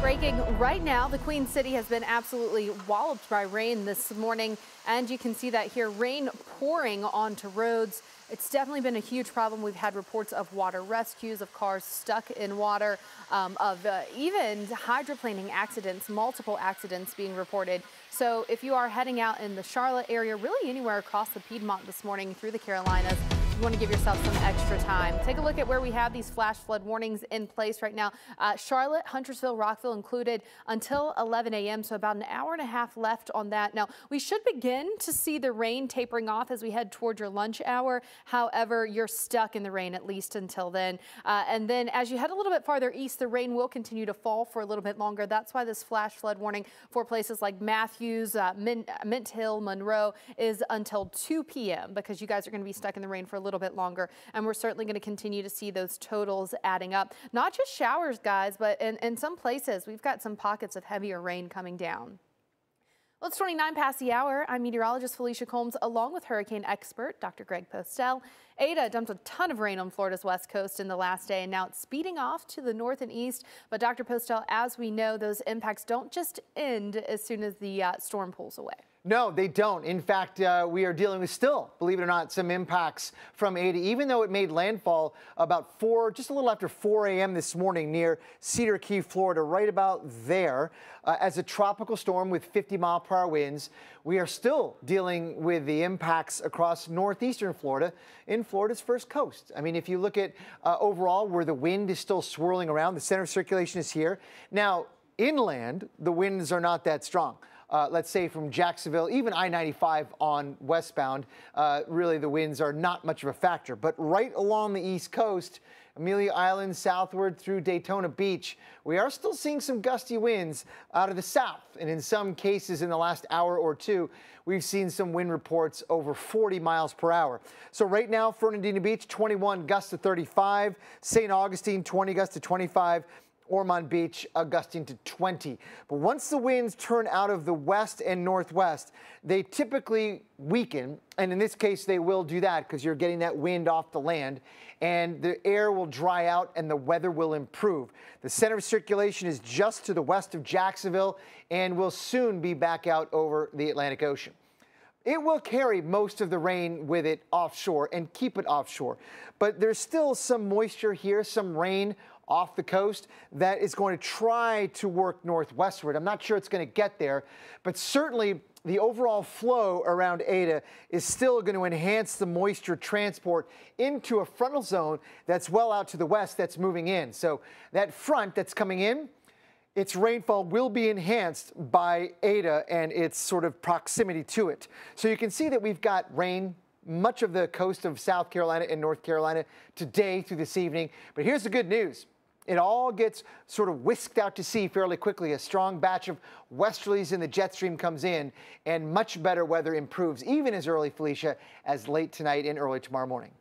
Breaking right now, the Queen City has been absolutely walloped by rain this morning, and you can see that here, rain pouring onto roads. It's definitely been a huge problem. We've had reports of water rescues, of cars stuck in water, um, of uh, even hydroplaning accidents, multiple accidents being reported. So if you are heading out in the Charlotte area, really anywhere across the Piedmont this morning through the Carolinas, you want to give yourself some extra time. Take a look at where we have these flash flood warnings in place right now. Uh, Charlotte, Huntersville, Rock Hill included until 11 a.m. So about an hour and a half left on that. Now we should begin to see the rain tapering off as we head toward your lunch hour. However, you're stuck in the rain at least until then. Uh, and then as you head a little bit farther east, the rain will continue to fall for a little bit longer. That's why this flash flood warning for places like Matthews, uh, Mint, Mint Hill, Monroe is until 2 p.m. because you guys are going to be stuck in the rain for a little bit longer. And we're certainly going to continue to see those totals adding up. Not just showers, guys, but in, in some places, we've got some pockets of heavier rain coming down. Well, it's 29 past the hour. I'm meteorologist Felicia Combs along with hurricane expert Dr. Greg Postel. Eta dumped a ton of rain on Florida's west coast in the last day, and now it's speeding off to the north and east. But Dr. Postel, as we know, those impacts don't just end as soon as the uh, storm pulls away.
No, they don't. In fact, uh, we are dealing with still, believe it or not, some impacts from Eta, even though it made landfall about 4, just a little after 4 a.m. this morning near Cedar Key, Florida, right about there. Uh, as a tropical storm with 50 mile per hour winds, we are still dealing with the impacts across northeastern Florida in Florida's first coast. I mean, if you look at uh, overall where the wind is still swirling around, the center of circulation is here. Now, inland, the winds are not that strong uh, let's say from Jacksonville, even I-95 on westbound, uh, really the winds are not much of a factor. But right along the East Coast, Amelia Island southward through Daytona Beach, we are still seeing some gusty winds out of the south. And in some cases in the last hour or two, we've seen some wind reports over 40 miles per hour. So right now, Fernandina Beach, 21 gusts to 35, St. Augustine, 20 gusts to 25, Ormond Beach gusting to 20. But once the winds turn out of the west and northwest, they typically weaken. And in this case, they will do that because you're getting that wind off the land and the air will dry out and the weather will improve. The center of circulation is just to the west of Jacksonville and will soon be back out over the Atlantic Ocean. It will carry most of the rain with it offshore and keep it offshore. But there's still some moisture here, some rain off the coast that is going to try to work northwestward. I'm not sure it's going to get there, but certainly the overall flow around Eta is still going to enhance the moisture transport into a frontal zone that's well out to the west that's moving in. So that front that's coming in, its rainfall will be enhanced by Eta and its sort of proximity to it. So you can see that we've got rain much of the coast of South Carolina and North Carolina today through this evening. But here's the good news. It all gets sort of whisked out to sea fairly quickly. A strong batch of westerlies in the jet stream comes in, and much better weather improves, even as early, Felicia, as late tonight and early tomorrow morning.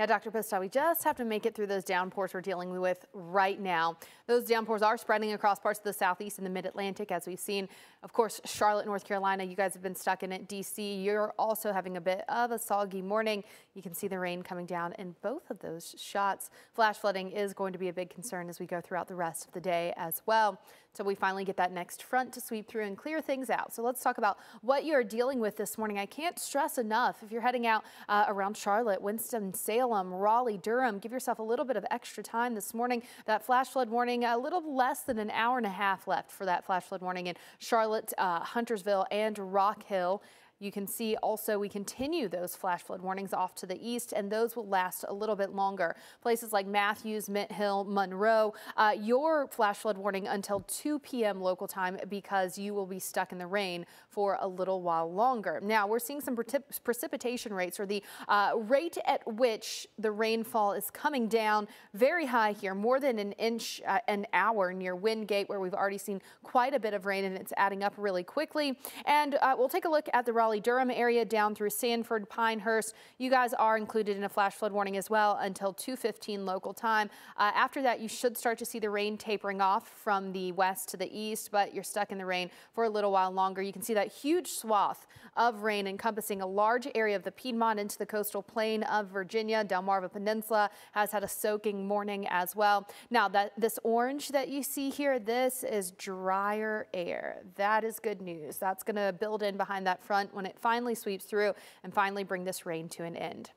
Yeah, Dr. Postel, we just have to make it through those downpours we're dealing with right now. Those downpours are spreading across parts of the southeast and the mid-Atlantic, as we've seen. Of course, Charlotte, North Carolina, you guys have been stuck in it. D.C., you're also having a bit of a soggy morning. You can see the rain coming down in both of those shots. Flash flooding is going to be a big concern as we go throughout the rest of the day as well. So we finally get that next front to sweep through and clear things out. So let's talk about what you're dealing with this morning. I can't stress enough if you're heading out uh, around Charlotte, Winston-Salem, Raleigh, Durham, give yourself a little bit of extra time this morning. That flash flood warning, a little less than an hour and a half left for that flash flood warning in Charlotte, uh, Huntersville, and Rock Hill. You can see also we continue those flash flood warnings off to the east, and those will last a little bit longer. Places like Matthews, Mint Hill, Monroe, uh, your flash flood warning until 2 p.m. local time because you will be stuck in the rain for a little while longer. Now, we're seeing some precipitation rates or the uh, rate at which the rainfall is coming down very high here, more than an inch uh, an hour near Wingate, where we've already seen quite a bit of rain and it's adding up really quickly. And uh, we'll take a look at the Raleigh-Durham area down through Sanford, Pinehurst. You guys are included in a flash flood warning as well until 2.15 local time. Uh, after that, you should start to see the rain tapering off from the west to the east, but you're stuck in the rain for a little while longer. You can see that huge swath of rain encompassing a large area of the Piedmont into the coastal plain of Virginia. Delmarva Peninsula has had a soaking morning as well. Now, that this orange that you see here, this is drier air. That is good news. That's going to build in behind that front when it finally sweeps through and finally bring this rain to an end.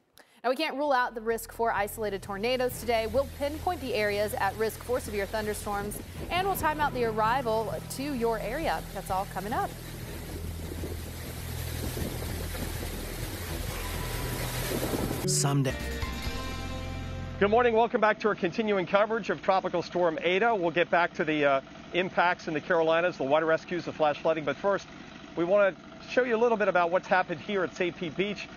Now, we can't rule out the risk for isolated tornadoes today. We'll pinpoint the areas at risk for severe thunderstorms, and we'll time out the arrival to your area. That's all coming up.
Someday. Good morning. Welcome back to our continuing coverage of Tropical Storm Eta. We'll get back to the uh, impacts in the Carolinas, the water rescues, the flash flooding. But first, we want to show you a little bit about what's happened here at St. Pete Beach.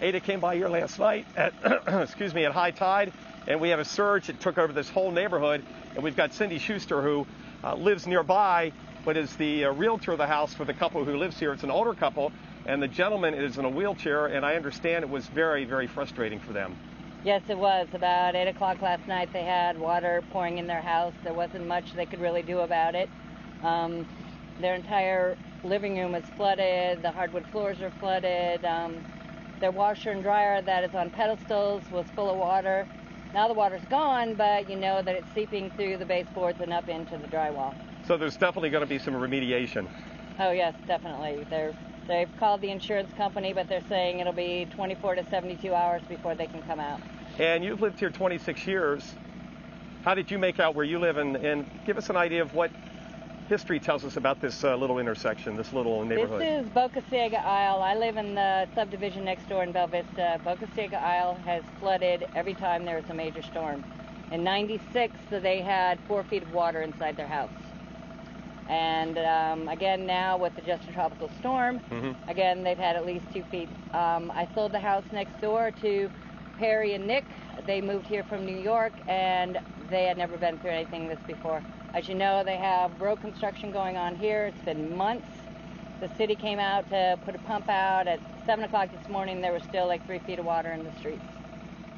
Eta came by here last night at, excuse me, at high tide, and we have a surge that took over this whole neighborhood. And we've got Cindy Schuster, who uh, lives nearby, but is the uh, realtor of the house for the couple who lives here. It's an older couple, and the gentleman is in a wheelchair, and I understand it was very, very frustrating for them.
Yes, it was. About 8 o'clock last night, they had water pouring in their house. There wasn't much they could really do about it. Um, their entire living room was flooded. The hardwood floors are flooded. Um, their washer and dryer that is on pedestals was full of water. Now the water's gone, but you know that it's seeping through the baseboards and up into the drywall.
So there's definitely going to be some remediation.
Oh yes, definitely. They're they've called the insurance company, but they're saying it'll be 24 to 72 hours before they can come out.
And you've lived here 26 years. How did you make out where you live, and, and give us an idea of what history tells us about this uh, little intersection, this little neighborhood?
This is Boca Ciega Isle. I live in the subdivision next door in Bella Vista. Boca Ciega Isle has flooded every time there is a major storm. In 96, they had four feet of water inside their house. And um, again, now with the just a tropical storm, mm-hmm. again, they've had at least two feet. Um, I sold the house next door to Perry and Nick. They moved here from New York, and they had never been through anything this before. As you know, they have road construction going on here. It's been months. The city came out to put a pump out. At 7 o'clock this morning, there was still like three feet of water in the streets.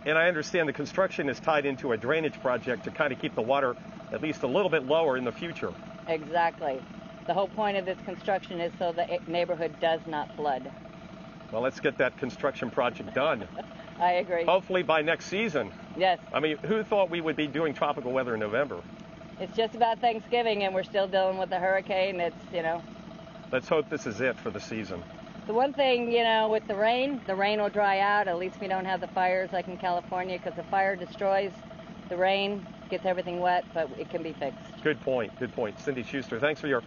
And I understand the construction is tied into a drainage project to kind of keep the water at least a little bit lower in the future.
Exactly. The whole point of this construction is so the neighborhood does not flood.
Well, let's get that construction project done.
I agree.
Hopefully by next season.
Yes.
I mean, who thought we would be doing tropical weather in November?
It's just about Thanksgiving, and we're still dealing with the hurricane. It's, you know.
Let's hope this is it for the season.
The one thing, you know, with the rain, the rain will dry out. At least we don't have the fires like in California, because the fire destroys the rain, gets everything wet, but it can be fixed.
Good point. Good point. Cindy Schuster, thanks for your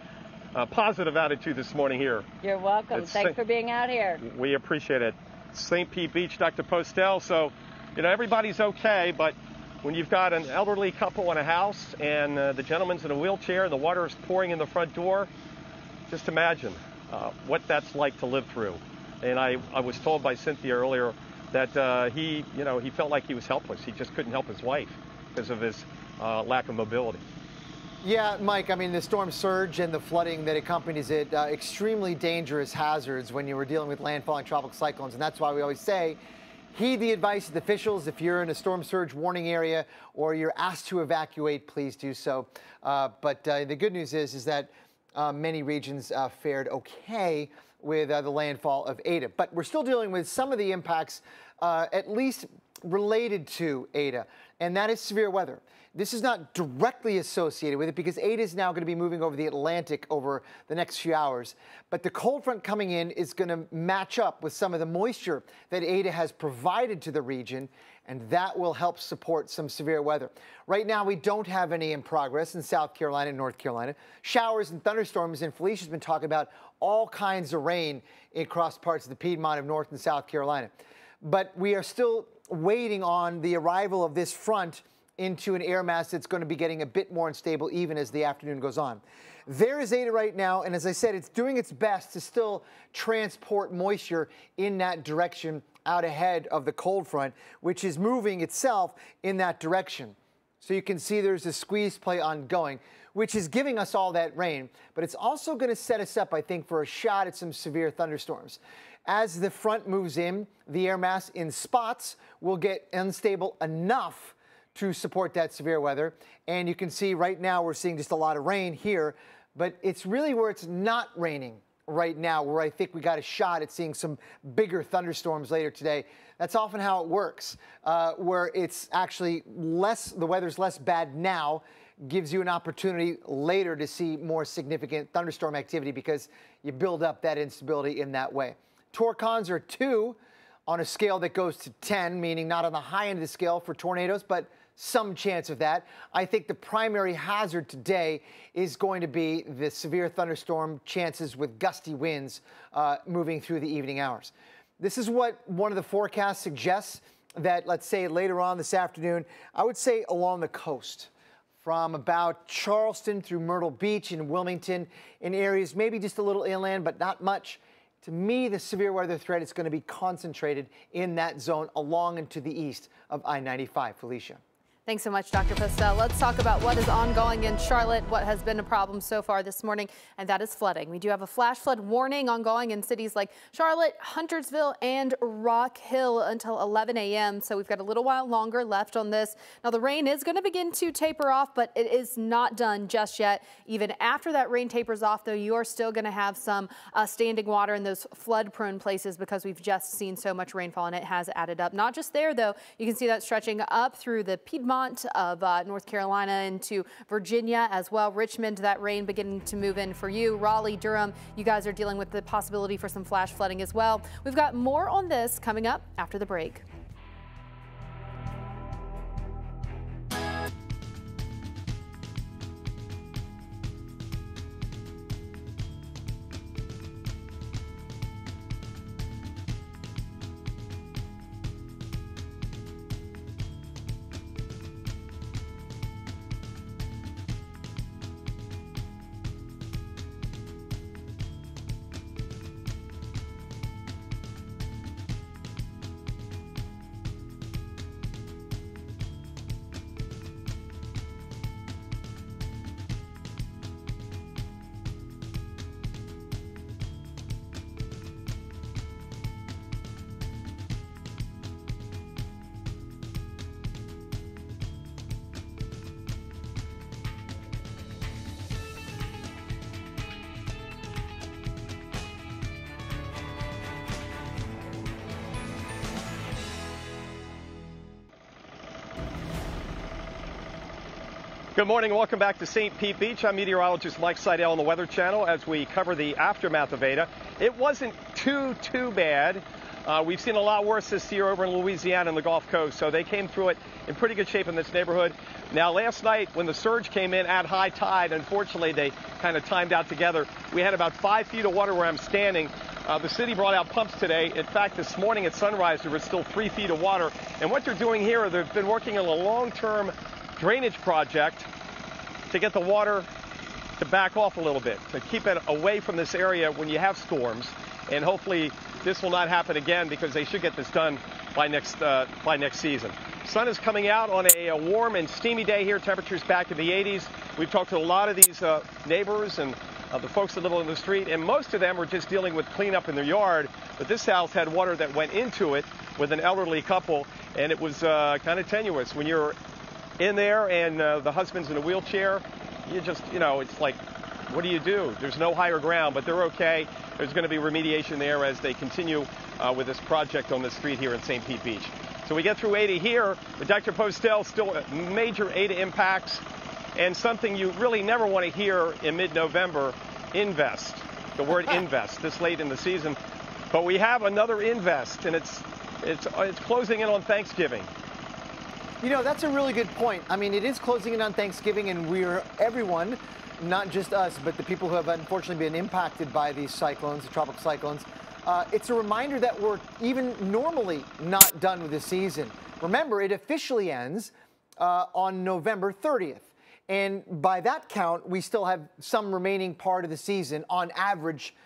uh, positive attitude this morning here.
You're welcome. It's thanks for being out here.
We appreciate it. St. Pete Beach, Dr. Postel. So, you know, everybody's okay, but when you've got an elderly couple in a house and uh, the gentleman's in a wheelchair and the water is pouring in the front door, just imagine uh, what that's like to live through. And I, I was told by Cynthia earlier that uh, he, you know, he felt like he was helpless. He just couldn't help his wife because of his uh, lack of mobility.
Yeah, Mike, I mean, the storm surge and the flooding that accompanies it, uh, extremely dangerous hazards when you were dealing with landfalling tropical cyclones. And that's why we always say, heed the advice of the officials. If you're in a storm surge warning area or you're asked to evacuate, please do so. Uh, but uh, the good news is, is that uh, many regions uh, fared okay with uh, the landfall of Eta. But we're still dealing with some of the impacts, uh, at least related to Eta, and that is severe weather. This is not directly associated with it because Eta is now going to be moving over the Atlantic over the next few hours. But the cold front coming in is going to match up with some of the moisture that Eta has provided to the region, and that will help support some severe weather. Right now, we don't have any in progress in South Carolina and North Carolina. Showers and thunderstorms, and Felicia's been talking about all kinds of rain across parts of the Piedmont of North and South Carolina. But we are still waiting on the arrival of this front into an air mass that's going to be getting a bit more unstable even as the afternoon goes on. There is Eta right now, and as I said, it's doing its best to still transport moisture in that direction out ahead of the cold front, which is moving itself in that direction. So you can see there's a squeeze play ongoing, which is giving us all that rain, but it's also going to set us up, I think, for a shot at some severe thunderstorms. As the front moves in, the air mass in spots will get unstable enough to support that severe weather. And you can see right now we're seeing just a lot of rain here, but it's really where it's not raining right now where I think we got a shot at seeing some bigger thunderstorms later today. That's often how it works, uh, where it's actually less, the weather's less bad now, gives you an opportunity later to see more significant thunderstorm activity because you build up that instability in that way. Torcons are two on a scale that goes to 10, meaning not on the high end of the scale for tornadoes, but some chance of that. I think the primary hazard today is going to be the severe thunderstorm chances with gusty winds uh, moving through the evening hours. This is what one of the forecasts suggests that, let's say later on this afternoon, I would say along the coast from about Charleston through Myrtle Beach and Wilmington in areas maybe just a little inland, but not much. To me, the severe weather threat is going to be concentrated in that zone along and to the east of I-95. Felicia.
Thanks so much, Dr. Postel. Let's talk about what is ongoing in Charlotte, what has been a problem so far this morning, and that is flooding. We do have a flash flood warning ongoing in cities like Charlotte, Huntersville, and Rock Hill until 11 a.m. So we've got a little while longer left on this. Now, the rain is going to begin to taper off, but it is not done just yet. Even after that rain tapers off, though, you are still going to have some uh, standing water in those flood-prone places because we've just seen so much rainfall, and it has added up. Not just there, though. You can see that stretching up through the Piedmont Of uh, North Carolina into Virginia as well. Richmond, that rain beginning to move in for you. Raleigh, Durham, you guys are dealing with the possibility for some flash flooding as well. We've got more on this coming up after the break.
Good morning welcome back to St. Pete Beach. I'm meteorologist Mike Seidel on the Weather Channel as we cover the aftermath of Eta. It wasn't too, too bad. Uh, we've seen a lot worse this year over in Louisiana and the Gulf Coast, so they came through it in pretty good shape in this neighborhood. Now, last night when the surge came in at high tide, unfortunately they kind of timed out together. We had about five feet of water where I'm standing. Uh, the city brought out pumps today. In fact, this morning at sunrise, there was still three feet of water. And what they're doing here, they've been working on a long-term drainage project to get the water to back off a little bit, to keep it away from this area when you have storms. And hopefully this will not happen again because they should get this done by next, uh, by next season. Sun is coming out on a, a, warm and steamy day here. Temperatures back in the 80s. We've talked to a lot of these uh, neighbors and uh, the folks that live on the street, and most of them were just dealing with cleanup in their yard. But this house had water that went into it with an elderly couple, and it was uh, kind of tenuous. When you're in there and uh, the husband's in a wheelchair, you just, you know, it's like what do you do? There's no higher ground, but they're okay. There's going to be remediation there as they continue uh, with this project on the street here in St. Pete Beach. So we get through Eta here, but Dr. Postel still major Eta impacts and something you really never want to hear in mid-November, invest. The word invest this late in the season. But we have another invest, and it's it's it's closing in on Thanksgiving.
You know, that's a really good point. I mean, it is closing in on Thanksgiving, and we're everyone, not just us, but the people who have unfortunately been impacted by these cyclones, the tropical cyclones. Uh, it's a reminder that we're even normally not done with the season. Remember, it officially ends uh, on November 30th. And by that count, we still have some remaining part of the season on average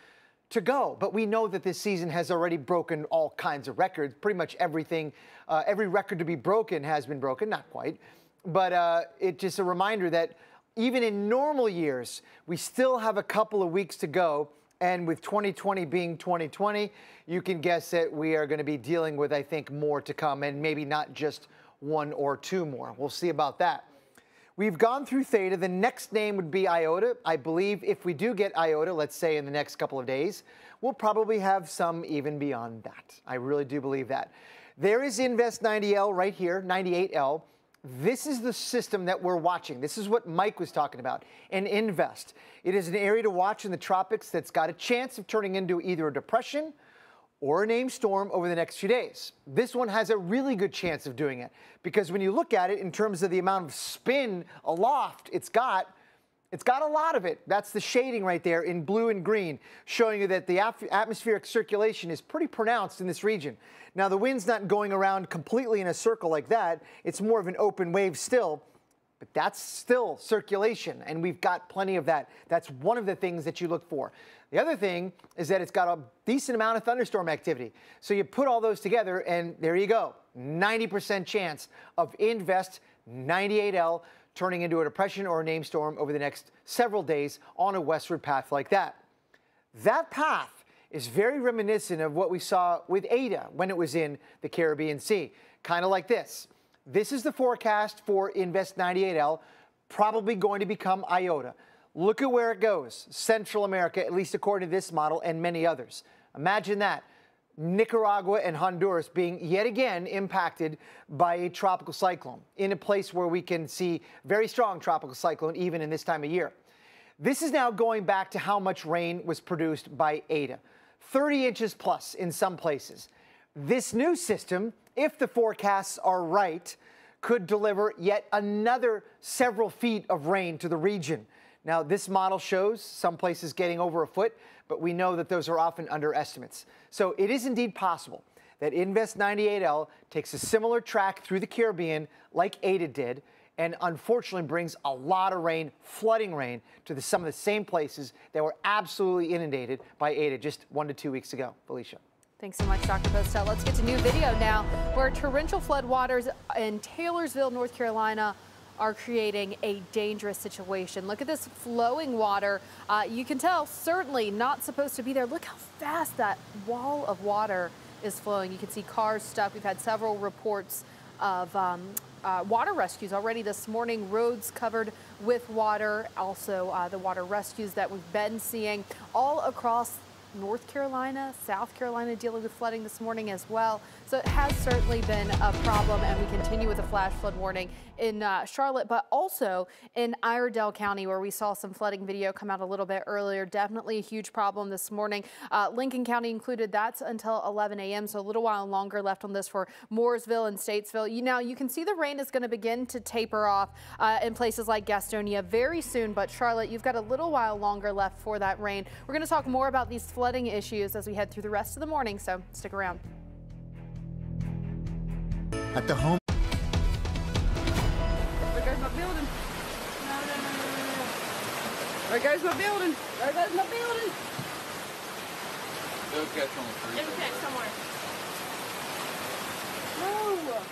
to go. But we know that this season has already broken all kinds of records. Pretty much everything, uh, every record to be broken has been broken, not quite. But uh, it's just a reminder that even in normal years, we still have a couple of weeks to go. And with 2020 being 2020, you can guess that we are going to be dealing with, I think, more to come and maybe not just one or two more. We'll see about that. We've gone through Theta. The next name would be Iota. I believe if we do get Iota, let's say in the next couple of days, we'll probably have some even beyond that. I really do believe that. There is Invest 90L right here, 98L. This is the system that we're watching. This is what Mike was talking about, an invest. It is an area to watch in the tropics that's got a chance of turning into either a depression or a named storm over the next few days. This one has a really good chance of doing it because when you look at it in terms of the amount of spin aloft it's got, it's got a lot of it. That's the shading right there in blue and green, showing you that the atmospheric circulation is pretty pronounced in this region. Now, the wind's not going around completely in a circle like that. It's more of an open wave still, but that's still circulation, and we've got plenty of that. That's one of the things that you look for. The other thing is that it's got a decent amount of thunderstorm activity. So you put all those together, and there you go 90% chance of Invest 98L turning into a depression or a named storm over the next several days on a westward path like that. That path is very reminiscent of what we saw with Eta when it was in the Caribbean Sea, kind of like this. This is the forecast for Invest 98L, probably going to become IOTA. Look at where it goes. Central America, at least according to this model, and many others. Imagine that. Nicaragua and Honduras being yet again impacted by a tropical cyclone in a place where we can see very strong tropical cyclone even in this time of year. This is now going back to how much rain was produced by Eta 30 inches plus in some places. This new system, if the forecasts are right, could deliver yet another several feet of rain to the region. Now, this model shows some places getting over a foot, but we know that those are often underestimates. So it is indeed possible that Invest 98L takes a similar track through the Caribbean like Eta did, and unfortunately brings a lot of rain, flooding rain, to the, some of the same places that were absolutely inundated by Eta just one to two weeks ago. Felicia.
Thanks so much, Dr. Postel. Let's get to new video now, where torrential floodwaters in Taylorsville, North Carolina are creating a dangerous situation. Look at this flowing water. Uh, you can tell certainly not supposed to be there. Look how fast that wall of water is flowing. You can see cars stuck. We've had several reports of um, uh, water rescues already this morning. Roads covered with water. Also, uh, the water rescues that we've been seeing all across North Carolina, South Carolina dealing with flooding this morning as well. So it has certainly been a problem, and we continue with a flash flood warning in uh, Charlotte, but also in Iredell County, where we saw some flooding video come out a little bit earlier. Definitely a huge problem this morning. Uh, Lincoln County included. That's until 11 a.m., so a little while longer left on this for Mooresville and Statesville. You, now, you can see the rain is going to begin to taper off uh, in places like Gastonia very soon, but Charlotte, you've got a little while longer left for that rain. We're going to talk more about these flooding issues as we head through the rest of the morning, so stick around
at the home.
There goes my building. No, no, no, no, no. There goes my building. There goes my building.
It'll catch on the tree.
It'll catch somewhere. No.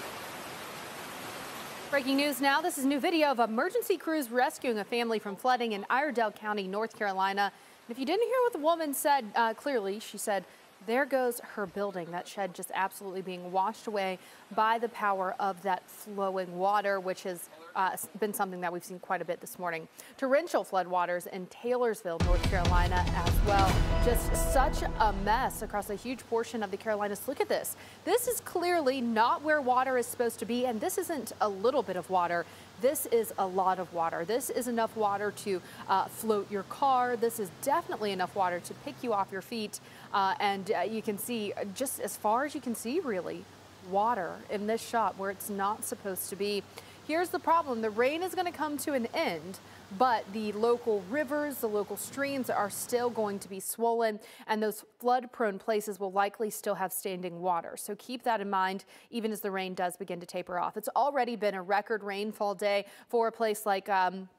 Breaking news now. This is new video of emergency crews rescuing a family from flooding in Iredell County, North Carolina. And if you didn't hear what the woman said uh, clearly, she said there goes her building. That shed just absolutely being washed away by the power of that flowing water, which has uh, been something that we've seen quite a bit this morning. Torrential floodwaters in Taylorsville, North Carolina as well. Just such a mess across a huge portion of the Carolinas. Look at this. This is clearly not where water is supposed to be, and this isn't a little bit of water. This is a lot of water. This is enough water to uh, float your car. This is definitely enough water to pick you off your feet. Uh, and uh, you can see just as far as you can see, really, water in this shot where it's not supposed to be. Here's the problem. The rain is going to come to an end, but the local rivers, the local streams are still going to be swollen, and those flood prone places will likely still have standing water. So keep that in mind, even as the rain does begin to taper off. It's already been a record rainfall day for a place like um,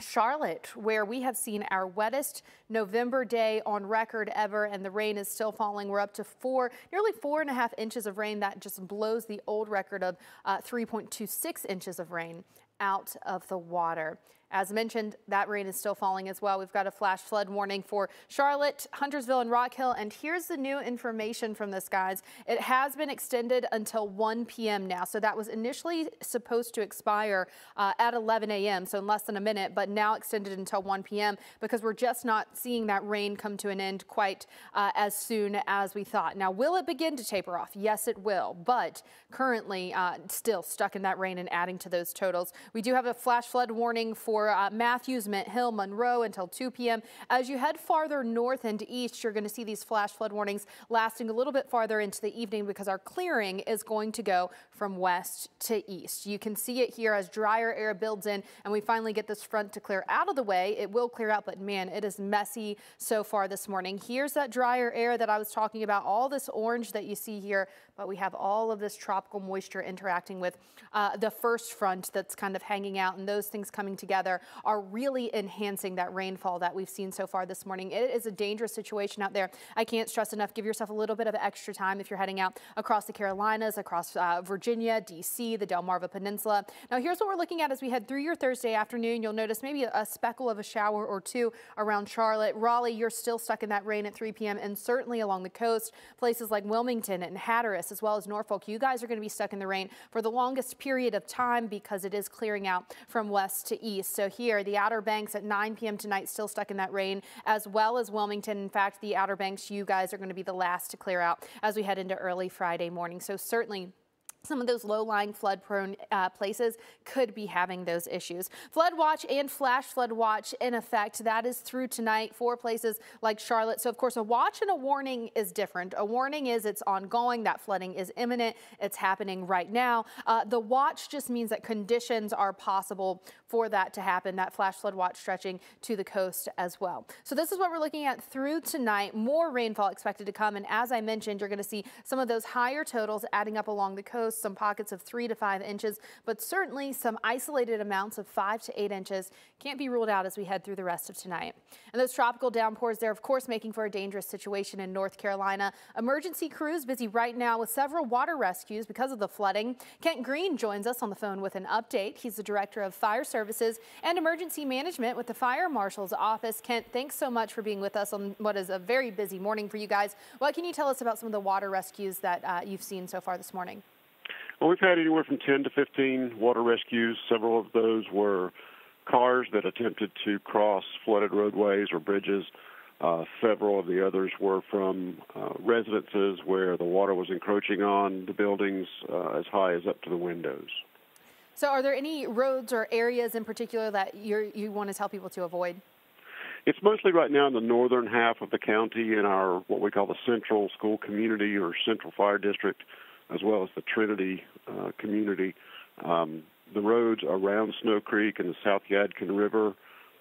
Charlotte, where we have seen our wettest November day on record ever, and the rain is still falling. We're up to four, nearly four and a half inches of rain. That just blows the old record of uh, 3.26 inches of rain out of the water. As mentioned, that rain is still falling as well. We've got a flash flood warning for Charlotte, Huntersville, and Rock Hill. And here's the new information from this, guys. It has been extended until 1 p.m. now. So that was initially supposed to expire uh, at 11 a.m., so in less than a minute, but now extended until 1 p.m. because we're just not seeing that rain come to an end quite uh, as soon as we thought. Now, will it begin to taper off? Yes, it will. But currently, uh, still stuck in that rain and adding to those totals. We do have a flash flood warning for for uh, Matthews, Mint Hill, Monroe until 2 p.m. As you head farther north and east, you're going to see these flash flood warnings lasting a little bit farther into the evening because our clearing is going to go from west to east. You can see it here as drier air builds in and we finally get this front to clear out of the way. It will clear out, but man, it is messy so far this morning. Here's that drier air that I was talking about, all this orange that you see here, but we have all of this tropical moisture interacting with uh, the first front that's kind of hanging out and those things coming together are really enhancing that rainfall that we've seen so far this morning. It is a dangerous situation out there. I can't stress enough, give yourself a little bit of extra time if you're heading out across the Carolinas, across uh, Virginia, D.C., the Delmarva Peninsula. Now, here's what we're looking at as we head through your Thursday afternoon. You'll notice maybe a speckle of a shower or two around Charlotte. Raleigh, you're still stuck in that rain at 3 p.m. and certainly along the coast, places like Wilmington and Hatteras, as well as Norfolk, you guys are going to be stuck in the rain for the longest period of time because it is clearing out from west to east. So here, the Outer Banks at 9 p.m. tonight still stuck in that rain, as well as Wilmington. In fact, the Outer Banks, you guys are going to be the last to clear out as we head into early Friday morning. So certainly some of those low-lying flood-prone uh, places could be having those issues. Flood watch and flash flood watch in effect. That is through tonight for places like Charlotte. So, of course, a watch and a warning is different. A warning is it's ongoing. That flooding is imminent. It's happening right now. Uh, the watch just means that conditions are possible for that to happen. That flash flood watch stretching to the coast as well. So this is what we're looking at through tonight. More rainfall expected to come. And as I mentioned, you're going to see some of those higher totals adding up along the coast some pockets of three to five inches, but certainly some isolated amounts of five to eight inches can't be ruled out as we head through the rest of tonight. And those tropical downpours, they're of course making for a dangerous situation in North Carolina. Emergency crews busy right now with several water rescues because of the flooding. Kent Green joins us on the phone with an update. He's the director of fire services and emergency management with the fire marshal's office. Kent, thanks so much for being with us on what is a very busy morning for you guys. What can you tell us about some of the water rescues that uh, you've seen so far this morning?
Well, we've had anywhere from 10 to 15 water rescues. Several of those were cars that attempted to cross flooded roadways or bridges. Uh, several of the others were from uh, residences where the water was encroaching on the buildings uh, as high as up to the windows.
So, are there any roads or areas in particular that you you want to tell people to avoid?
It's mostly right now in the northern half of the county in our what we call the central school community or central fire district as well as the Trinity uh, community. Um, the roads around Snow Creek and the South Yadkin River,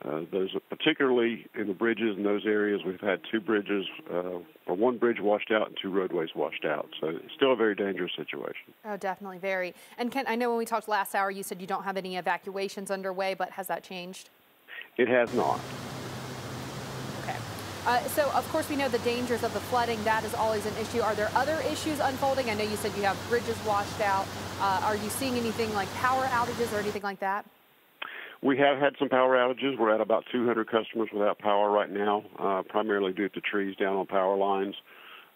uh, those particularly in the bridges in those areas, we've had two bridges, uh, or one bridge washed out and two roadways washed out. So it's still a very dangerous situation.
Oh, definitely very. And Kent, I know when we talked last hour, you said you don't have any evacuations underway, but has that changed?
It has not.
Uh, so, of course, we know the dangers of the flooding. That is always an issue. Are there other issues unfolding? I know you said you have bridges washed out. Uh, are you seeing anything like power outages or anything like that?
We have had some power outages. We're at about 200 customers without power right now, uh, primarily due to trees down on power lines.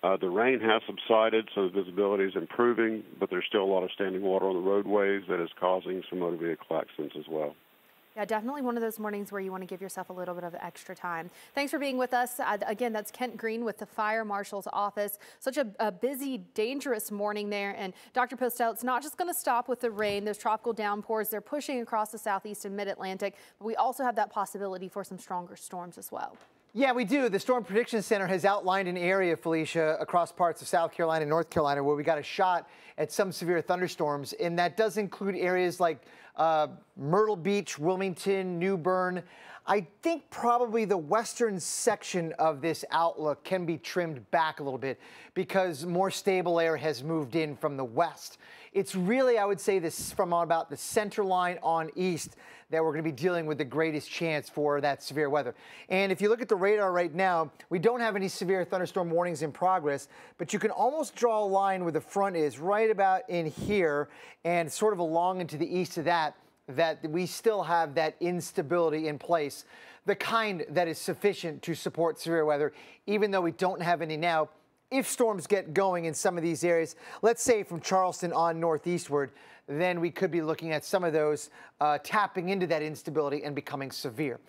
Uh, the rain has subsided, so the visibility is improving, but there's still a lot of standing water on the roadways that is causing some motor vehicle accidents as well.
Yeah, definitely one of those mornings where you want to give yourself a little bit of extra time. Thanks for being with us. Uh, again, that's Kent Green with the Fire Marshal's Office. Such a, a busy, dangerous morning there. And Dr. Postel, it's not just going to stop with the rain. Those tropical downpours, they're pushing across the southeast and mid-Atlantic. But we also have that possibility for some stronger storms as well.
Yeah, we do. The Storm Prediction Center has outlined an area, Felicia, across parts of South Carolina and North Carolina where we got a shot at some severe thunderstorms. And that does include areas like uh, Myrtle Beach, Wilmington, New Bern. I think probably the western section of this outlook can be trimmed back a little bit because more stable air has moved in from the west. It's really, I would say, this from about the center line on east that we're going to be dealing with the greatest chance for that severe weather. And if you look at the radar right now, we don't have any severe thunderstorm warnings in progress, but you can almost draw a line where the front is right about in here and sort of along into the east of that, that we still have that instability in place, the kind that is sufficient to support severe weather, even though we don't have any now if storms get going in some of these areas, let's say from Charleston on northeastward, then we could be looking at some of those uh, tapping into that instability and becoming severe.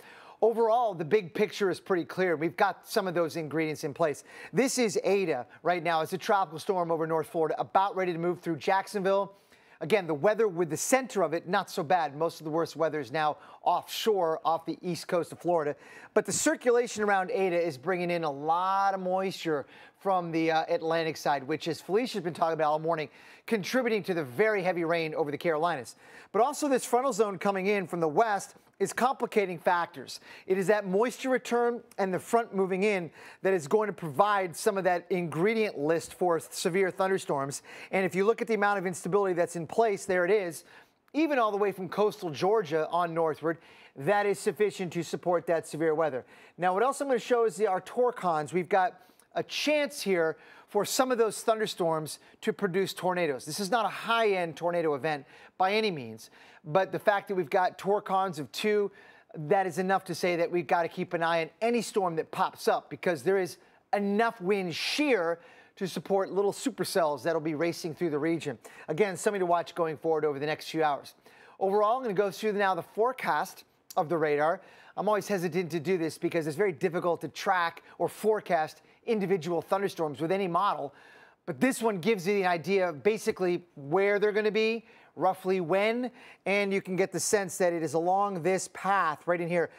Overall, the big picture is pretty clear. We've got some of those ingredients in place. This is Eta right now. It's a tropical storm over North Florida, about ready to move through Jacksonville. Again, the weather with the center of it, not so bad. Most of the worst weather is now offshore off the east coast of Florida. But the circulation around Eta is bringing in a lot of moisture from the uh, Atlantic side, which, as Felicia's been talking about all morning, contributing to the very heavy rain over the Carolinas. But also this frontal zone coming in from the west is complicating factors. It is that moisture return and the front moving in that is going to provide some of that ingredient list for severe thunderstorms. And if you look at the amount of instability that's in place, there it is, even all the way from coastal Georgia on northward, that is sufficient to support that severe weather. Now, what else I'm going to show is the, our torcons. We've got a chance here for some of those thunderstorms to produce tornadoes. This is not a high-end tornado event by any means, but the fact that we've got torcons of two, that is enough to say that we've got to keep an eye on any storm that pops up because there is enough wind shear to support little supercells that'll be racing through the region. Again, something to watch going forward over the next few hours. Overall, I'm going to go through now the forecast of the radar. I'm always hesitant to do this because it's very difficult to track or forecast individual thunderstorms with any model, but this one gives you the idea of basically where they're going to be, roughly when, and you can get the sense that it is along this path right in here,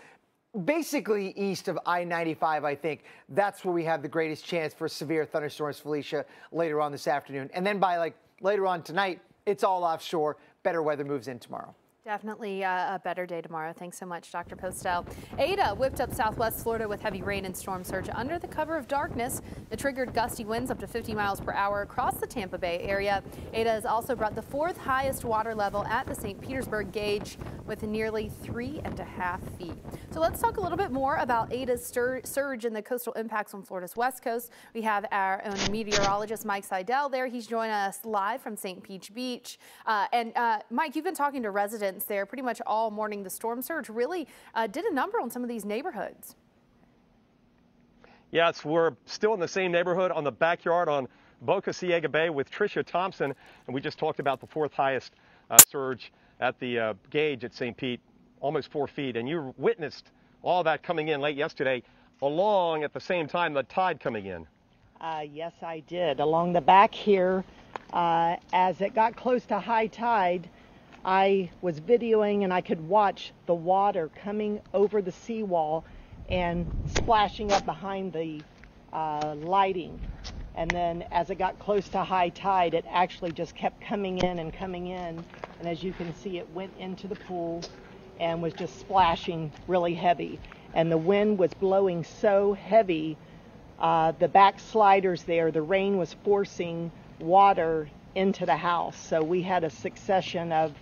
basically east of I-95, I think. That's where we have the greatest chance for severe thunderstorms, Felicia, later on this afternoon. And then by like later on tonight, it's all offshore. Better weather moves in tomorrow.
Definitely a, better day tomorrow. Thanks so much, Dr. Postel. Eta whipped up southwest Florida with heavy rain and storm surge under the cover of darkness. It triggered gusty winds up to 50 miles per hour across the Tampa Bay area. Eta has also brought the fourth highest water level at the St. Petersburg gauge with nearly three and a half feet. So let's talk a little bit more about Eta's surge and the coastal impacts on Florida's west coast. We have our own meteorologist, Mike Seidel, there. He's joining us live from St. Pete Beach. Uh, and uh, Mike, you've been talking to residents there pretty much all morning. The storm surge really uh, did a number on some of these neighborhoods.
Yes, we're still in the same neighborhood on the backyard on Boca Ciega Bay with Tricia Thompson, and we just talked about the fourth highest uh, surge at the uh, gauge at St. Pete, almost four feet, and you witnessed all that coming in late yesterday, along at the same time the tide coming in.
Uh, yes, I did. Along the back here, uh, as it got close to high tide, I was videoing and I could watch the water coming over the seawall and splashing up behind the uh, lighting. And then as it got close to high tide, it actually just kept coming in and coming in. And as you can see, it went into the pool and was just splashing really heavy. And the wind was blowing so heavy, uh, the back sliders there, the rain was forcing water into the house. So we had a succession of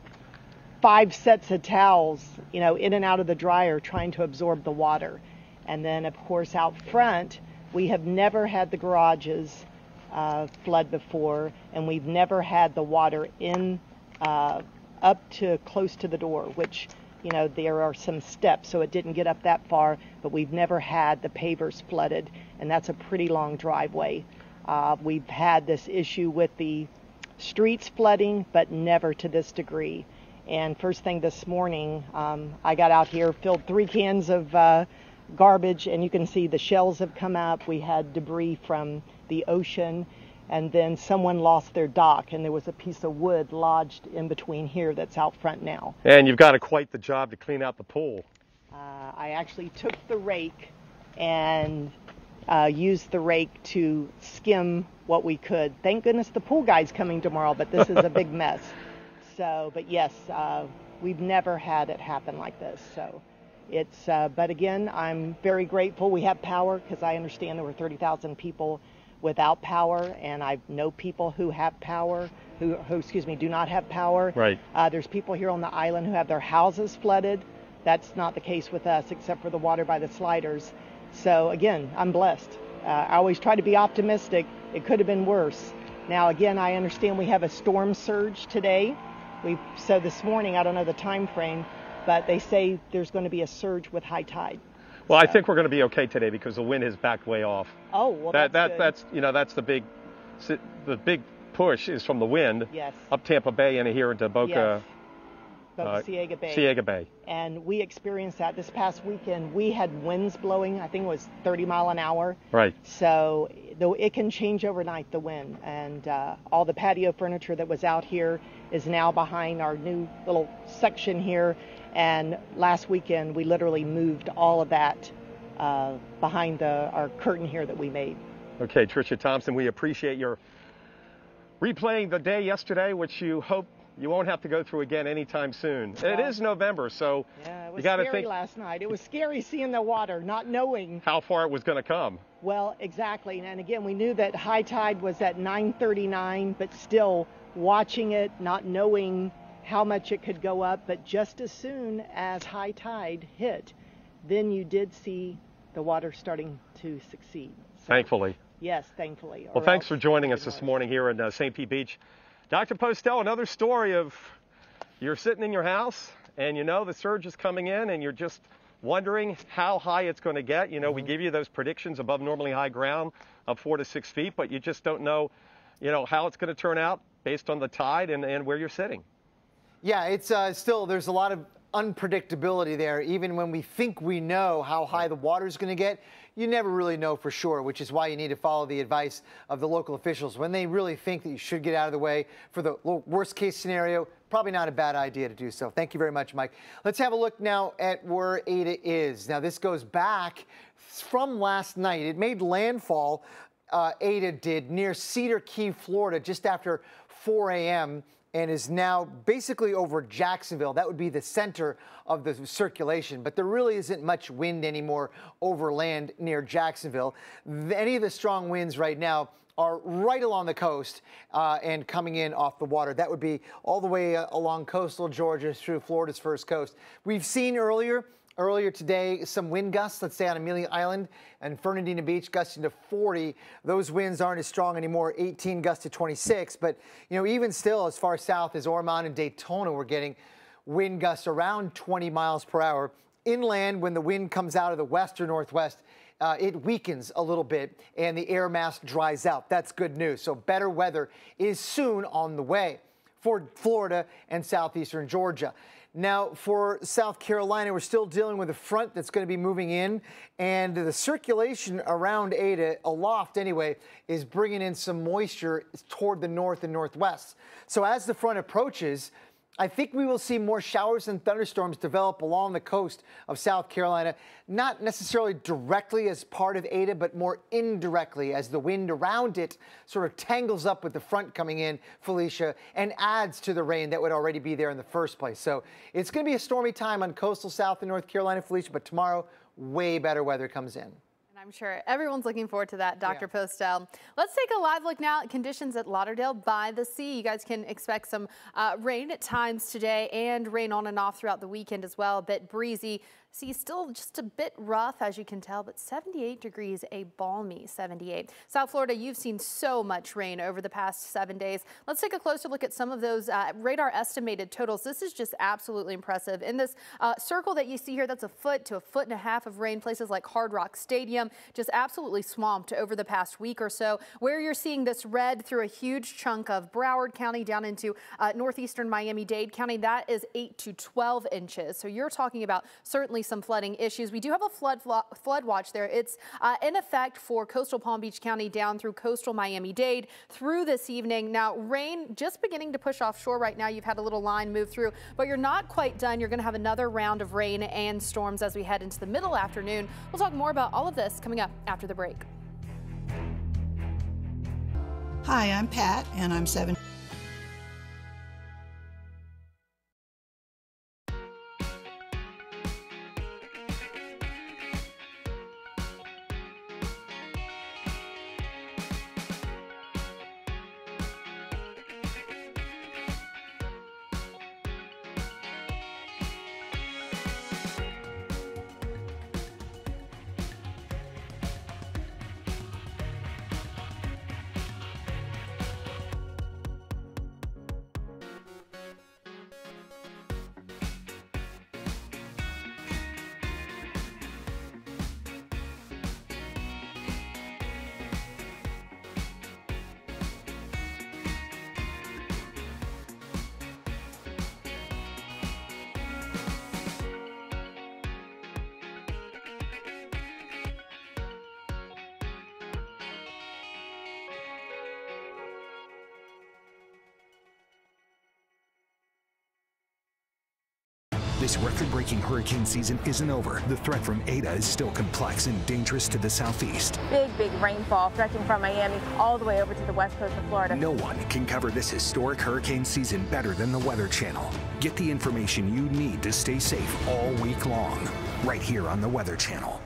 five sets of towels, you know, in and out of the dryer trying to absorb the water. And then, of course, out front, we have never had the garages uh, flood before, and we've never had the water in uh, up to close to the door, which, you know, there are some steps, so it didn't get up that far, but we've never had the pavers flooded, and that's a pretty long driveway. Uh, we've had this issue with the streets flooding, but never to this degree. And first thing this morning, um, I got out here, filled three cans of uh, garbage, and you can see the shells have come up. We had debris from the ocean, and then someone lost their dock, and there was a piece of wood lodged in between here that's out front now.
And you've got a, quite the job to clean out the pool.
Uh, I actually took the rake and uh, used the rake to skim what we could. Thank goodness the pool guy's coming tomorrow, but this is a big mess. So, but yes, uh, we've never had it happen like this. So it's, uh, but again, I'm very grateful we have power because I understand there were 30,000 people without power, and I know people who have power, who, who excuse me, do not have power.
Right.
Uh, there's people here on the island who have their houses flooded. That's not the case with us, except for the water by the sliders. So again, I'm blessed. Uh, I always try to be optimistic. It could have been worse. Now again, I understand we have a storm surge today. We so this morning, I don't know the time frame, but they say there's going to be a surge with high tide.
Well, I think we're going to be okay today because the wind has backed way off.
Oh, well,
that,
that's
that
good.
that's you know that's the big the big push is from the wind
Yes.
up Tampa Bay and here into Boca
Yes.
Uh,
Ciega Bay.
Ciega Bay.
And we experienced that this past weekend. We had winds blowing, I think it was 30 mile an hour.
Right.
So though it can change overnight, the wind. And uh, all the patio furniture that was out here is now behind our new little section here. And last weekend, we literally moved all of that uh, behind the, our curtain here that we made.
Okay, Tricia Thompson, we appreciate your replaying the day yesterday, which you hope you won't have to go through again anytime soon. it
Well,
is November, so
Yeah, it
you
was
got to
scary
think
last night. It was scary seeing the water, not knowing
how far it was going to come.
Well, exactly. And again, we knew that high tide was at 9:39, but still watching it, not knowing how much it could go up, but just as soon as high tide hit, then you did see the water starting to succeed.
Thankfully.
Yes, thankfully.
Well, thanks for joining us this morning here in uh, St. Pete Beach. Dr. Postel, another story of you're sitting in your house and you know the surge is coming in and you're just wondering how high it's going to get. You know, we give you those predictions above normally high ground of four to six feet, but you just don't know, you know, how it's going to turn out based on the tide and, and where you're sitting.
Yeah, it's uh, still, there's a lot of unpredictability there. Even when we think we know how high the water is going to get, you never really know for sure, which is why you need to follow the advice of the local officials. When they really think that you should get out of the way for the worst case scenario, probably not a bad idea to do so. Thank you very much, Mike. Let's have a look now at where Eta is. Now, this goes back from last night. It made landfall, uh, Eta did, near Cedar Key, Florida, just after 4 a.m and is now basically over Jacksonville. That would be the center of the circulation, but there really isn't much wind anymore over land near Jacksonville. Any of the strong winds right now are right along the coast uh, and coming in off the water. That would be all the way uh, along coastal Georgia through Florida's first coast. We've seen earlier Earlier today, some wind gusts, let's say on Amelia Island and Fernandina Beach, gusting to 40. Those winds aren't as strong anymore, 18 gusts to 26. But, you know, even still, as far south as Ormond and Daytona, we're getting wind gusts around 20 miles per hour. Inland, when the wind comes out of the west or northwest, uh, it weakens a little bit and the air mass dries out. That's good news. So better weather is soon on the way for Florida and southeastern Georgia. Now, for South Carolina, we're still dealing with a front that's going to be moving in, and the circulation around Eta, aloft anyway, is bringing in some moisture toward the north and northwest. So as the front approaches, I think we will see more showers and thunderstorms develop along the coast of South Carolina, not necessarily directly as part of Eta, but more indirectly as the wind around it sort of tangles up with the front coming in, Felicia, and adds to the rain that would already be there in the first place. So it's going to be a stormy time on coastal South and North Carolina, Felicia, but tomorrow, way better weather comes in.
And I'm sure everyone's looking forward to that, Dr. Postel. Let's take a live look now at conditions at Lauderdale by the sea. You guys can expect some uh, rain at times today and rain on and off throughout the weekend as well. A bit breezy See, still just a bit rough, as you can tell, but 78 degrees, a balmy 78. South Florida, you've seen so much rain over the past seven days. Let's take a closer look at some of those uh, radar estimated totals. This is just absolutely impressive. In this uh, circle that you see here, that's a foot to a foot and a half of rain. Places like Hard Rock Stadium, just absolutely swamped over the past week or so. Where you're seeing this red through a huge chunk of Broward County down into uh, northeastern Miami-Dade County, that is 8 to 12 inches. So you're talking about certainly some flooding issues. We do have a flood flood watch there. It's uh, in effect for coastal Palm Beach County down through coastal Miami-Dade through this evening. Now, rain just beginning to push offshore right now. You've had a little line move through, but you're not quite done. You're going to have another round of rain and storms as we head into the middle afternoon. We'll talk more about all of this coming up after the break.
Hi, I'm Pat, and I'm seven.
This record-breaking hurricane season isn't over. The threat from Eta is still complex and dangerous to the southeast.
Big, big rainfall stretching from Miami all the way over to the west coast of Florida.
No one can cover this historic hurricane season better than the Weather Channel. Get the information you need to stay safe all week long, right here on the Weather Channel.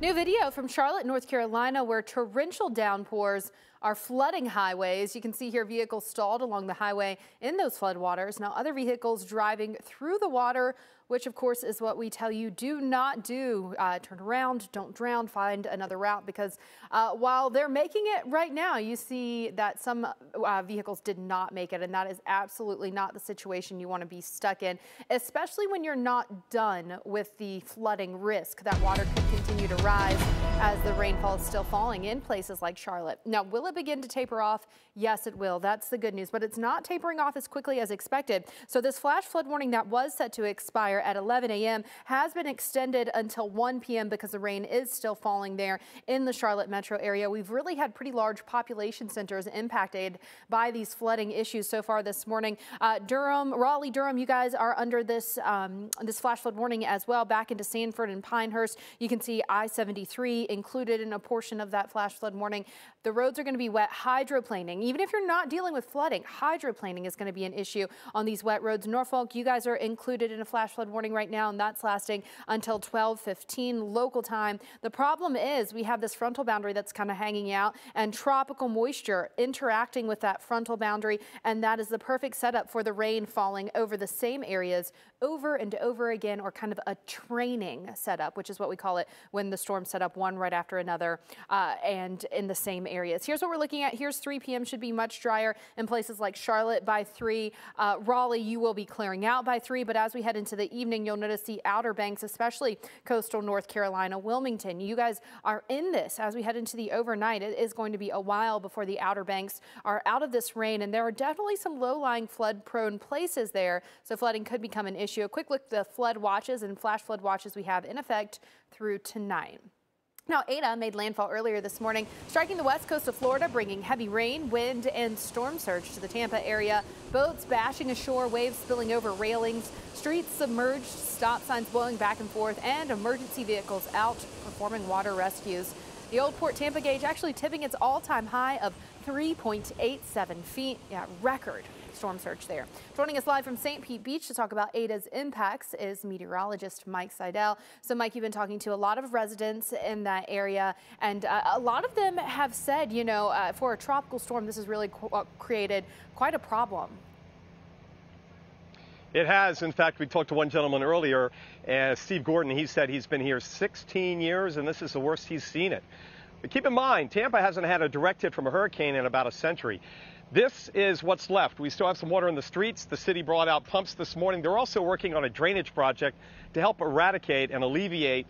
New video from Charlotte, North Carolina, where torrential downpours are flooding highways. You can see here vehicles stalled along the highway in those floodwaters. Now, other vehicles driving through the water which of course is what we tell you do not do. Uh, turn around, don't drown, find another route because uh, while they're making it right now, you see that some uh, vehicles did not make it and that is absolutely not the situation you want to be stuck in, especially when you're not done with the flooding risk. That water could continue to rise as the rainfall is still falling in places like Charlotte. Now, will it begin to taper off? Yes, it will. That's the good news, but it's not tapering off as quickly as expected. So this flash flood warning that was set to expire fire at 11 a.m. has been extended until 1 p.m. because the rain is still falling there in the Charlotte metro area. We've really had pretty large population centers impacted by these flooding issues so far this morning. Uh, Durham, Raleigh, Durham, you guys are under this um, this flash flood warning as well. Back into Sanford and Pinehurst, you can see I-73 included in a portion of that flash flood warning. The roads are going to be wet. Hydroplaning, even if you're not dealing with flooding, hydroplaning is going to be an issue on these wet roads. Norfolk, you guys are included in a flash flood warning right now, and that's lasting until 12:15 local time. The problem is we have this frontal boundary that's kind of hanging out and tropical moisture interacting with that frontal boundary, and that is the perfect setup for the rain falling over the same areas over and over again, or kind of a training setup, which is what we call it when the storms set up one right after another uh, and in the same areas. Here's what we're looking at. Here's 3 p.m. should be much drier in places like Charlotte by 3. Uh, Raleigh, you will be clearing out by 3, but as we head into the evening, you'll notice the Outer Banks, especially coastal North Carolina, Wilmington. You guys are in this as we head into the overnight. It is going to be a while before the Outer Banks are out of this rain, and there are definitely some low-lying flood-prone places there, so flooding could become an issue. A quick look at the flood watches and flash flood watches we have in effect through tonight. Now, Eta made landfall earlier this morning, striking the west coast of Florida, bringing heavy rain, wind, and storm surge to the Tampa area. Boats bashing ashore, waves spilling over railings, streets submerged, stop signs blowing back and forth, and emergency vehicles out performing water rescues. The Old Port Tampa gauge actually tipping its all-time high of 3.87 feet. Yeah, record storm surge there. Joining us live from St. Pete Beach to talk about Eta's impacts is meteorologist Mike Seidel. So Mike, you've been talking to a lot of residents in that area and uh, a lot of them have said, you know, uh, for a tropical storm, this has really uh, created quite a problem.
It has. In fact, we talked to one gentleman earlier, uh, Steve Gordon. He said he's been here 16 years, and this is the worst he's seen it. But keep in mind, Tampa hasn't had a direct hit from a hurricane in about a century. This is what's left. We still have some water in the streets. The city brought out pumps this morning. They're also working on a drainage project to help eradicate and alleviate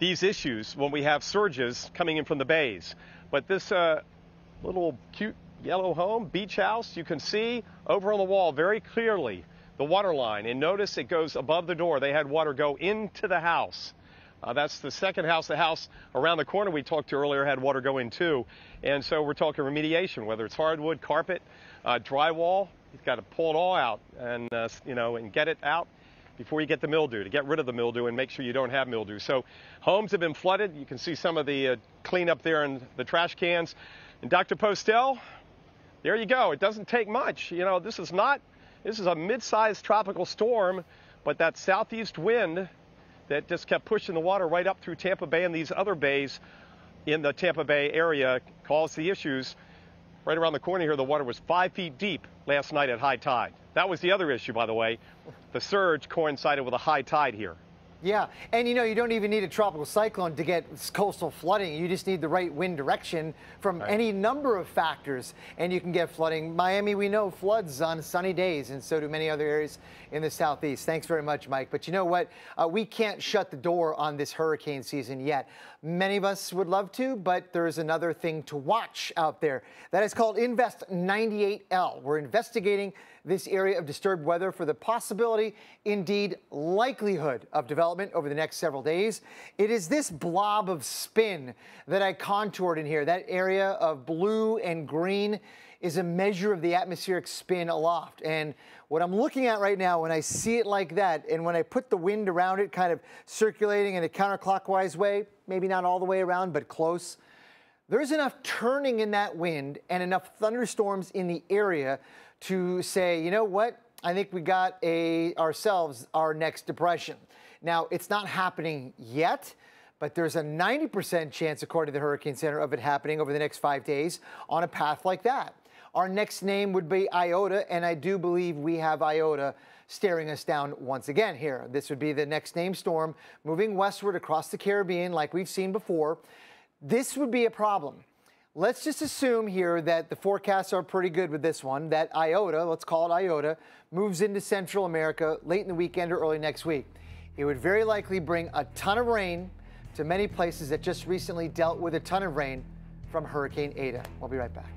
these issues when we have surges coming in from the bays. But this uh, little cute yellow home, beach house, you can see over on the wall very clearly the water line. And notice it goes above the door. They had water go into the house. Uh, that's the second house. The house around the corner we talked to earlier had water go in too. And so we're talking remediation, whether it's hardwood, carpet, uh, drywall. You've got to pull it all out and, uh, you know, and get it out before you get the mildew, to get rid of the mildew and make sure you don't have mildew. So homes have been flooded. You can see some of the uh, cleanup there in the trash cans. And Dr. Postel, there you go. It doesn't take much. You know, this is not, this is a mid-sized tropical storm, but that southeast wind that just kept pushing the water right up through Tampa Bay and these other bays in the Tampa Bay area caused the issues. Right around the corner here, the water was five feet deep last night at high tide. That was the other issue, by the way. The surge coincided with a high tide here.
Yeah, and you know, you don't even need a tropical cyclone to get coastal flooding. You just need the right wind direction from right. any number of factors, and you can get flooding. Miami, we know, floods on sunny days, and so do many other areas in the southeast. Thanks very much, Mike. But you know what? Uh, we can't shut the door on this hurricane season yet. Many of us would love to, but there's another thing to watch out there. That is called Invest 98L. We're investigating this area of disturbed weather for the possibility, indeed likelihood of development over the next several days. It is this blob of spin that I contoured in here. That area of blue and green is a measure of the atmospheric spin aloft. And what I'm looking at right now, when I see it like that, and when I put the wind around it, kind of circulating in a counterclockwise way, maybe not all the way around, but close, there's enough turning in that wind and enough thunderstorms in the area to say, you know what? I think we got a ourselves our next depression. Now, it's not happening yet, but there's a 90% chance, according to the Hurricane Center, of it happening over the next five days on a path like that. Our next name would be Iota, and I do believe we have Iota staring us down once again here. This would be the next name storm moving westward across the Caribbean like we've seen before. This would be a problem. Let's just assume here that the forecasts are pretty good with this one, that iota, let's call it iota, moves into Central America late in the weekend or early next week. It would very likely bring a ton of rain to many places that just recently dealt with a ton of rain from Hurricane Eta. We'll be right back.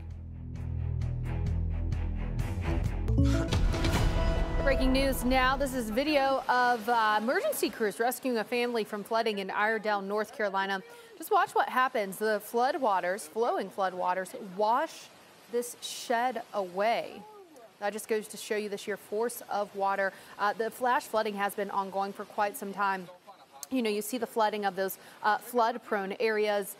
Breaking news now. This is video of uh, emergency crews rescuing a family from flooding in Iredell, North Carolina. Just watch what happens. The floodwaters, flowing floodwaters, wash this shed away. That just goes to show you the sheer force of water. Uh, the flash flooding has been ongoing for quite some time. You know, you see the flooding of those uh, flood prone areas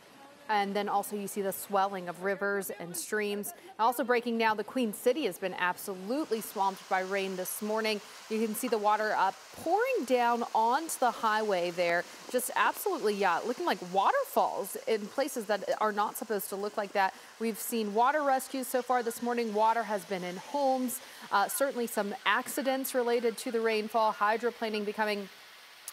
and then also you see the swelling of rivers and streams. Also breaking now, the Queen City has been absolutely swamped by rain this morning. You can see the water uh, pouring down onto the highway there. Just absolutely, yeah, looking like waterfalls in places that are not supposed to look like that. We've seen water rescues so far this morning. Water has been in homes. Uh, certainly some accidents related to the rainfall. Hydroplaning becoming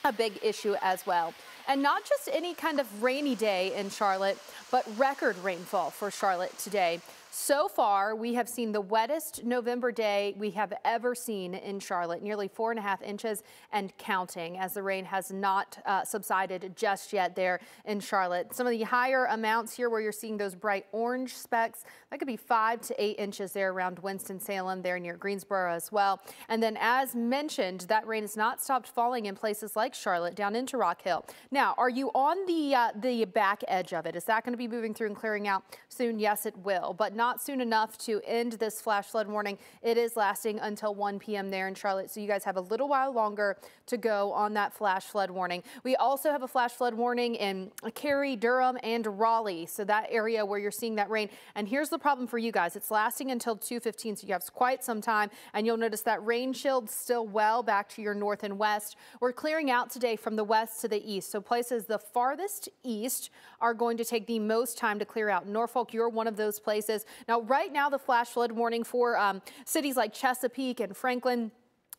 a big issue as well. And not just any kind of rainy day in Charlotte, but record rainfall for Charlotte today. So far, we have seen the wettest November day we have ever seen in Charlotte, nearly four and a half inches and counting as the rain has not uh, subsided just yet there in Charlotte. Some of the higher amounts here where you're seeing those bright orange specks, that could be five to eight inches there around Winston-Salem there near Greensboro as well. And then as mentioned, that rain has not stopped falling in places like Charlotte down into Rock Hill. Now, are you on the, uh, the back edge of it? Is that going to be moving through and clearing out soon? Yes, it will, but not soon enough to end this flash flood warning. It is lasting until 1 p.m. there in Charlotte, so you guys have a little while longer to go on that flash flood warning. We also have a flash flood warning in Cary, Durham, and Raleigh, so that area where you're seeing that rain. And here's the problem for you guys. It's lasting until 2.15, so you have quite some time, and you'll notice that rain shield still well back to your north and west. We're clearing out today from the west to the east, so places the farthest east are going to take the most time to clear out. Norfolk, you're one of those places. Now, right now, the flash flood warning for um, cities like Chesapeake and Franklin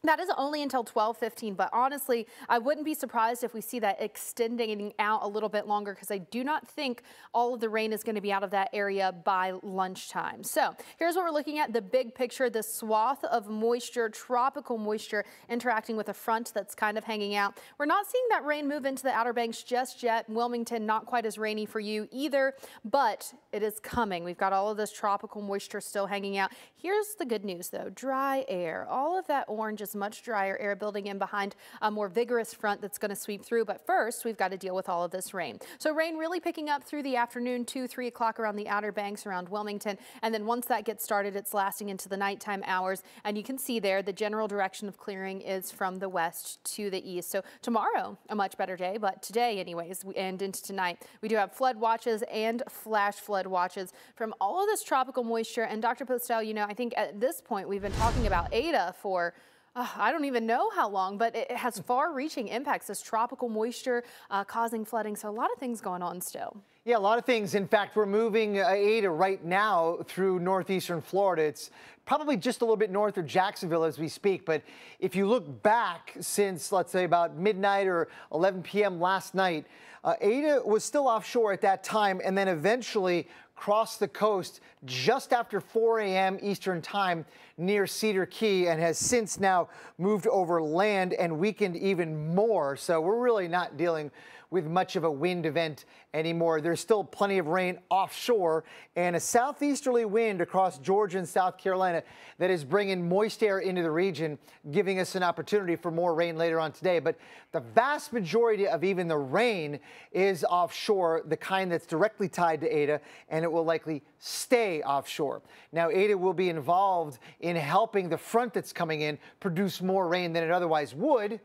That is only until 12:15, but honestly, I wouldn't be surprised if we see that extending out a little bit longer because I do not think all of the rain is going to be out of that area by lunchtime. So here's what we're looking at: the big picture, the swath of moisture, tropical moisture, interacting with a front that's kind of hanging out. We're not seeing that rain move into the Outer Banks just yet. Wilmington, not quite as rainy for you either, but it is coming. We've got all of this tropical moisture still hanging out. Here's the good news, though: dry air. All of that orange is much drier air building in behind a more vigorous front that's going to sweep through. But first, we've got to deal with all of this rain. So rain really picking up through the afternoon, 2, 3 o'clock around the Outer Banks around Wilmington. And then once that gets started, it's lasting into the nighttime hours. And you can see there the general direction of clearing is from the west to the east. So tomorrow, a much better day. But today, anyways, and into tonight, we do have flood watches and flash flood watches from all of this tropical moisture. And Dr. Postel, you know, I think at this point, we've been talking about Eta for uh, I don't even know how long, but it has far-reaching impacts. This tropical moisture uh, causing flooding, so a lot of things going on still.
Yeah, a lot of things. In fact, we're moving uh, Eta right now through northeastern Florida. It's probably just a little bit north of Jacksonville as we speak. But if you look back since, let's say, about midnight or 11 p.m. last night, uh, Eta was still offshore at that time and then eventually crossed the coast just after 4 a.m. Eastern Time near Cedar Key and has since now moved over land and weakened even more. So we're really not dealing with much of a wind event anymore. There's still plenty of rain offshore and a southeasterly wind across Georgia and South Carolina that is bringing moist air into the region, giving us an opportunity for more rain later on today. But the vast majority of even the rain is offshore, the kind that's directly tied to Eta, and it will likely stay offshore. Now, Eta will be involved in helping the front that's coming in produce more rain than it otherwise would.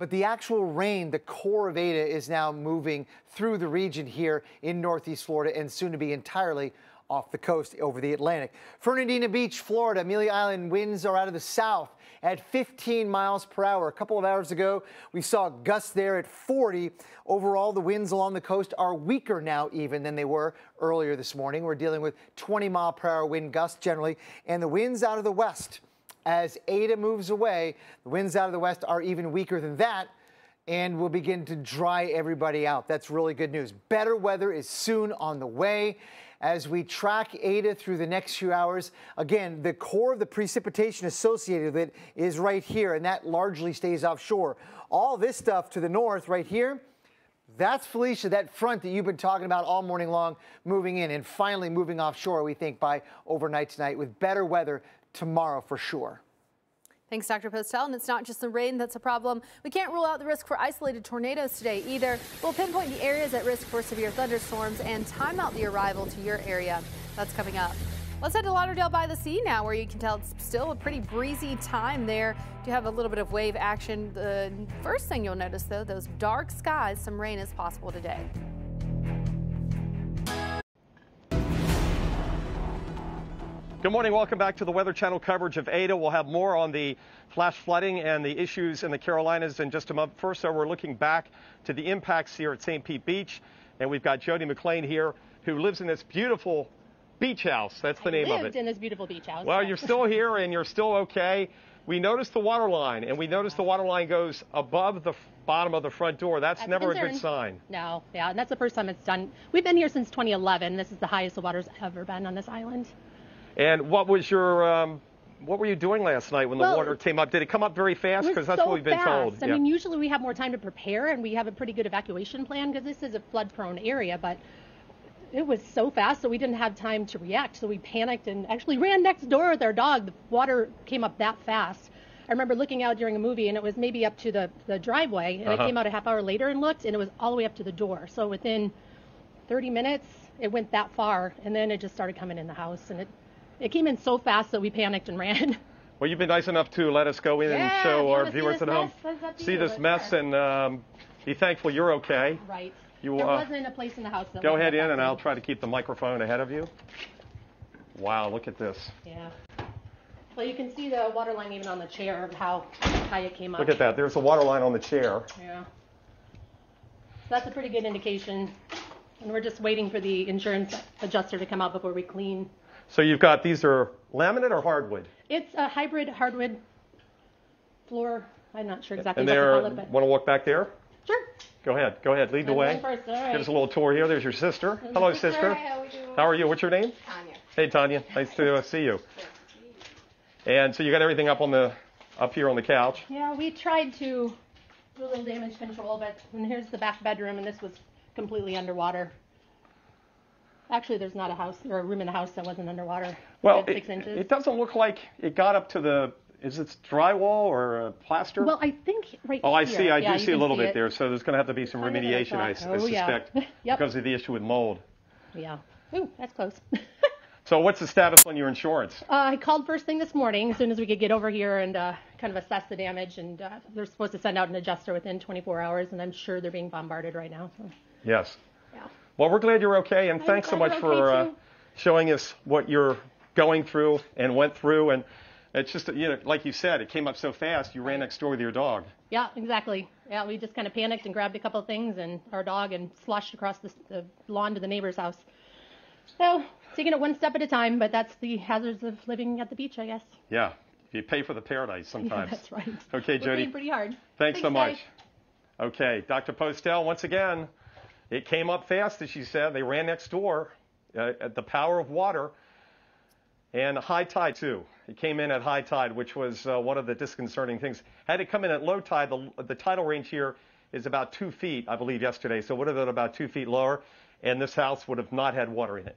But the actual rain, the core of Eta, is now moving through the region here in Northeast Florida and soon to be entirely off the coast over the Atlantic. Fernandina Beach, Florida, Amelia Island winds are out of the south at 15 miles per hour. A couple of hours ago, we saw gusts there at 40. Overall, the winds along the coast are weaker now even than they were earlier this morning. We're dealing with 20 mile per hour wind gusts generally, and the winds out of the west as Eta moves away, the winds out of the west are even weaker than that and will begin to dry everybody out. That's really good news. Better weather is soon on the way. As we track Eta through the next few hours, again, the core of the precipitation associated with it is right here, and that largely stays offshore. All this stuff to the north right here, that's Felicia, that front that you've been talking about all morning long, moving in and finally moving offshore, we think, by overnight tonight with better weather tomorrow for sure.
Thanks, Dr. Postel. And it's not just the rain that's a problem. We can't rule out the risk for isolated tornadoes today either. We'll pinpoint the areas at risk for severe thunderstorms and time out the arrival to your area. That's coming up. Let's head to Lauderdale by the Sea now, where you can tell it's still a pretty breezy time there. Do have a little bit of wave action. The first thing you'll notice, though, those dark skies, some rain is possible today.
Good morning. Welcome back to the Weather Channel coverage of Eta. We'll have more on the flash flooding and the issues in the Carolinas in just a moment. First, though, we're looking back to the impacts here at St. Pete Beach. And we've got Jody McLean here, who lives in this beautiful beach house. That's the
I
name of it.
lived in this beautiful beach house.
Well, you're still here and you're still okay. We noticed the water line, and we noticed the water line goes above the bottom of the front door. That's,
That's a
never a
concern.
good sign.
No, yeah, and that's the first time it's done. We've been here since 2011. This is the highest the water's ever been on this island.
And what was your, um, what were you doing last night when the water came up? Did it come up very fast? Because that's
so
what we've been
fast.
told.
I
Yeah.
mean, usually we have more time to prepare and we have a pretty good evacuation plan because this is a flood-prone area, but it was so fast, so we didn't have time to react. So we panicked and actually ran next door with our dog. The water came up that fast. I remember looking out during a movie, and it was maybe up to the, the driveway, and
Uh-huh.
I came out a half hour later and looked, and it was all the way up to the door. So within 30 minutes, it went that far, and then it just started coming in the house, and it it came in so fast that we panicked and ran.
Well, you've been nice enough to let us go in and
Yeah, if
show our viewers at home,
mess, that's up
see this mess, and um, be thankful you're okay.
right.
You
there
uh,
wasn't a place in the house that
go ahead in, and
affected.
I'll try to keep the microphone ahead of you. Wow, look at this.
Yeah. Well, you can see the water line even on the chair of how high it came up.
Look at that. There's a water line on the chair.
Yeah. That's a pretty good indication. And we're just waiting for the insurance adjuster to come out before we clean.
So you've got these are laminate or hardwood?
It's a hybrid hardwood floor. I'm not sure exactly
And
what to
there,
call it, but
want to walk back there?
Sure.
Go ahead. Go ahead. Lead the way.
going first, all right.
Give us a little tour here. There's your sister.
There's
Hello,
sister.
sister.
Hi, how are you?
How are you? What's your name?
Tanya.
Hey, Tanya. Nice to uh, see you. And so you got everything up on the up here on the couch.
Yeah, we tried to do a little damage control, but and here's the back bedroom, and this was completely underwater. Actually, there's not a house or a room in the house that wasn't underwater.
Well,
six
it,
inches.
it doesn't look like it got up to the. Is it drywall or uh, plaster?
Well, I think right
Oh, I
here-
see. I
yeah,
do see a little
see
bit
it.
there. So there's going to have to be some
Kind of what I
remediation, I, I
Oh, yeah.
suspect,
Yep.
because of the issue with mold.
Yeah. Ooh, that's close.
So what's the status on your insurance?
Uh, I called first thing this morning as soon as we could get over here and uh, kind of assess the damage. And uh, they're supposed to send out an adjuster within 24 hours, and I'm sure they're being bombarded right now. So.
Yes.
Yeah.
Well, we're glad you're okay, and
I'm
thanks so much for
okay,
uh, showing us what you're going through and went through. And it's just, you know, like you said, it came up so fast. You ran next door with your dog.
Yeah, exactly. Yeah, we just kind of panicked and grabbed a couple of things and our dog and sloshed across the, the lawn to the neighbor's house. So, taking it one step at a time, but that's the hazards of living at the beach, I guess.
Yeah. You pay for the paradise sometimes.
Yeah, that's right.
Okay, Jody.
pretty hard.
Thanks, so
guys.
much. Okay, Dr. Postel, once again, it came up fast, as she said. They ran next door uh, at the power of water and high tide, too. It came in at high tide, which was uh, one of the disconcerting things. Had it come in at low tide, the, the tidal range here is about two feet, I believe, yesterday. So it would have been about two feet lower, and this house would have not had water in it.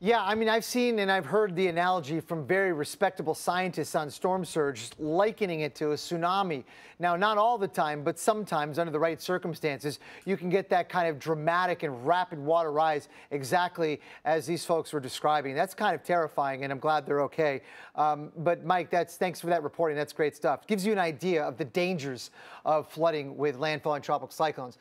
Yeah, I mean, I've seen and I've heard the analogy from very respectable scientists on storm surge, likening it to a tsunami. Now, not all the time, but sometimes under the right circumstances, you can get that kind of dramatic and rapid water rise exactly as these folks were describing. That's kind of terrifying, and I'm glad they're okay. Um, but Mike, that's thanks for that reporting. That's great stuff. Gives you an idea of the dangers of flooding with landfall and tropical cyclones.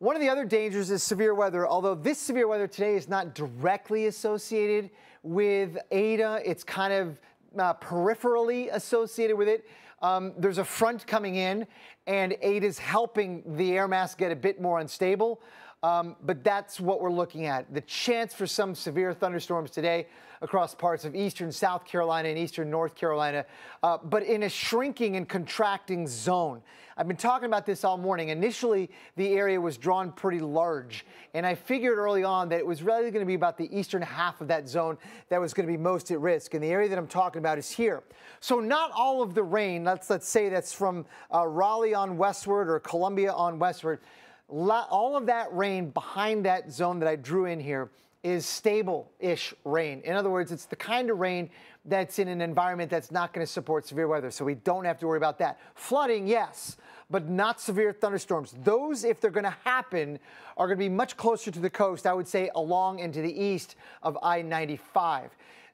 One of the other dangers is severe weather, although this severe weather today is not directly associated with Eta. It's kind of uh, peripherally associated with it. Um, there's a front coming in, and Eta's helping the air mass get a bit more unstable. Um, but that's what we're looking at. The chance for some severe thunderstorms today across parts of eastern South Carolina and eastern North Carolina, uh, but in a shrinking and contracting zone. I've been talking about this all morning. Initially, the area was drawn pretty large, and I figured early on that it was really going to be about the eastern half of that zone that was going to be most at risk. And the area that I'm talking about is here. So not all of the rain, let's, let's say that's from uh, Raleigh on westward or Columbia on westward, all of that rain behind that zone that I drew in here is stable-ish rain. In other words, it's the kind of rain that's in an environment that's not going to support severe weather, so we don't have to worry about that. Flooding, yes, but not severe thunderstorms. Those, if they're going to happen, are going to be much closer to the coast, I would say along and to the east of I-95.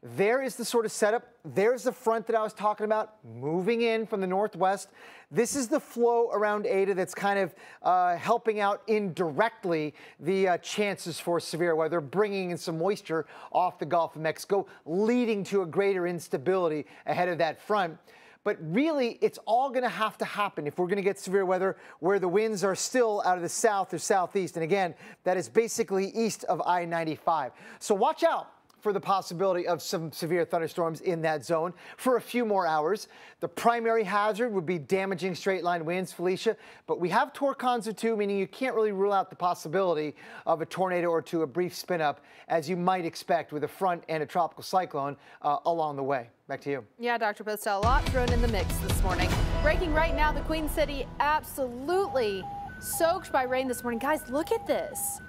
There is the sort of setup. There's the front that I was talking about moving in from the northwest. This is the flow around Eta that's kind of uh, helping out indirectly the uh, chances for severe weather, bringing in some moisture off the Gulf of Mexico, leading to a greater instability ahead of that front. But really, it's all going to have to happen if we're going to get severe weather where the winds are still out of the south or southeast. And again, that is basically east of I 95. So watch out for the possibility of some severe thunderstorms in that zone for a few more hours. The primary hazard would be damaging straight line winds, Felicia, but we have torconza too, meaning you can't really rule out the possibility of a tornado or two, a brief spin up, as you might expect with a front and a tropical cyclone uh, along the way. Back to you.
Yeah, Dr. Postel, a lot thrown in the mix this morning. Breaking right now, the Queen City absolutely soaked by rain this morning. Guys, look at this.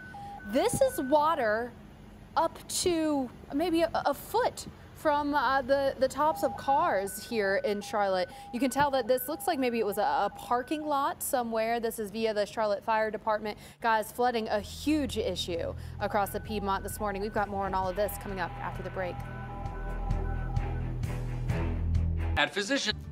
This is water up to maybe a, a foot from uh, the, the tops of cars here in Charlotte. You can tell that this looks like maybe it was a, a, parking lot somewhere. This is via the Charlotte Fire Department. Guys, flooding a huge issue across the Piedmont this morning. We've got more on all of this coming up after the break.
At Physician.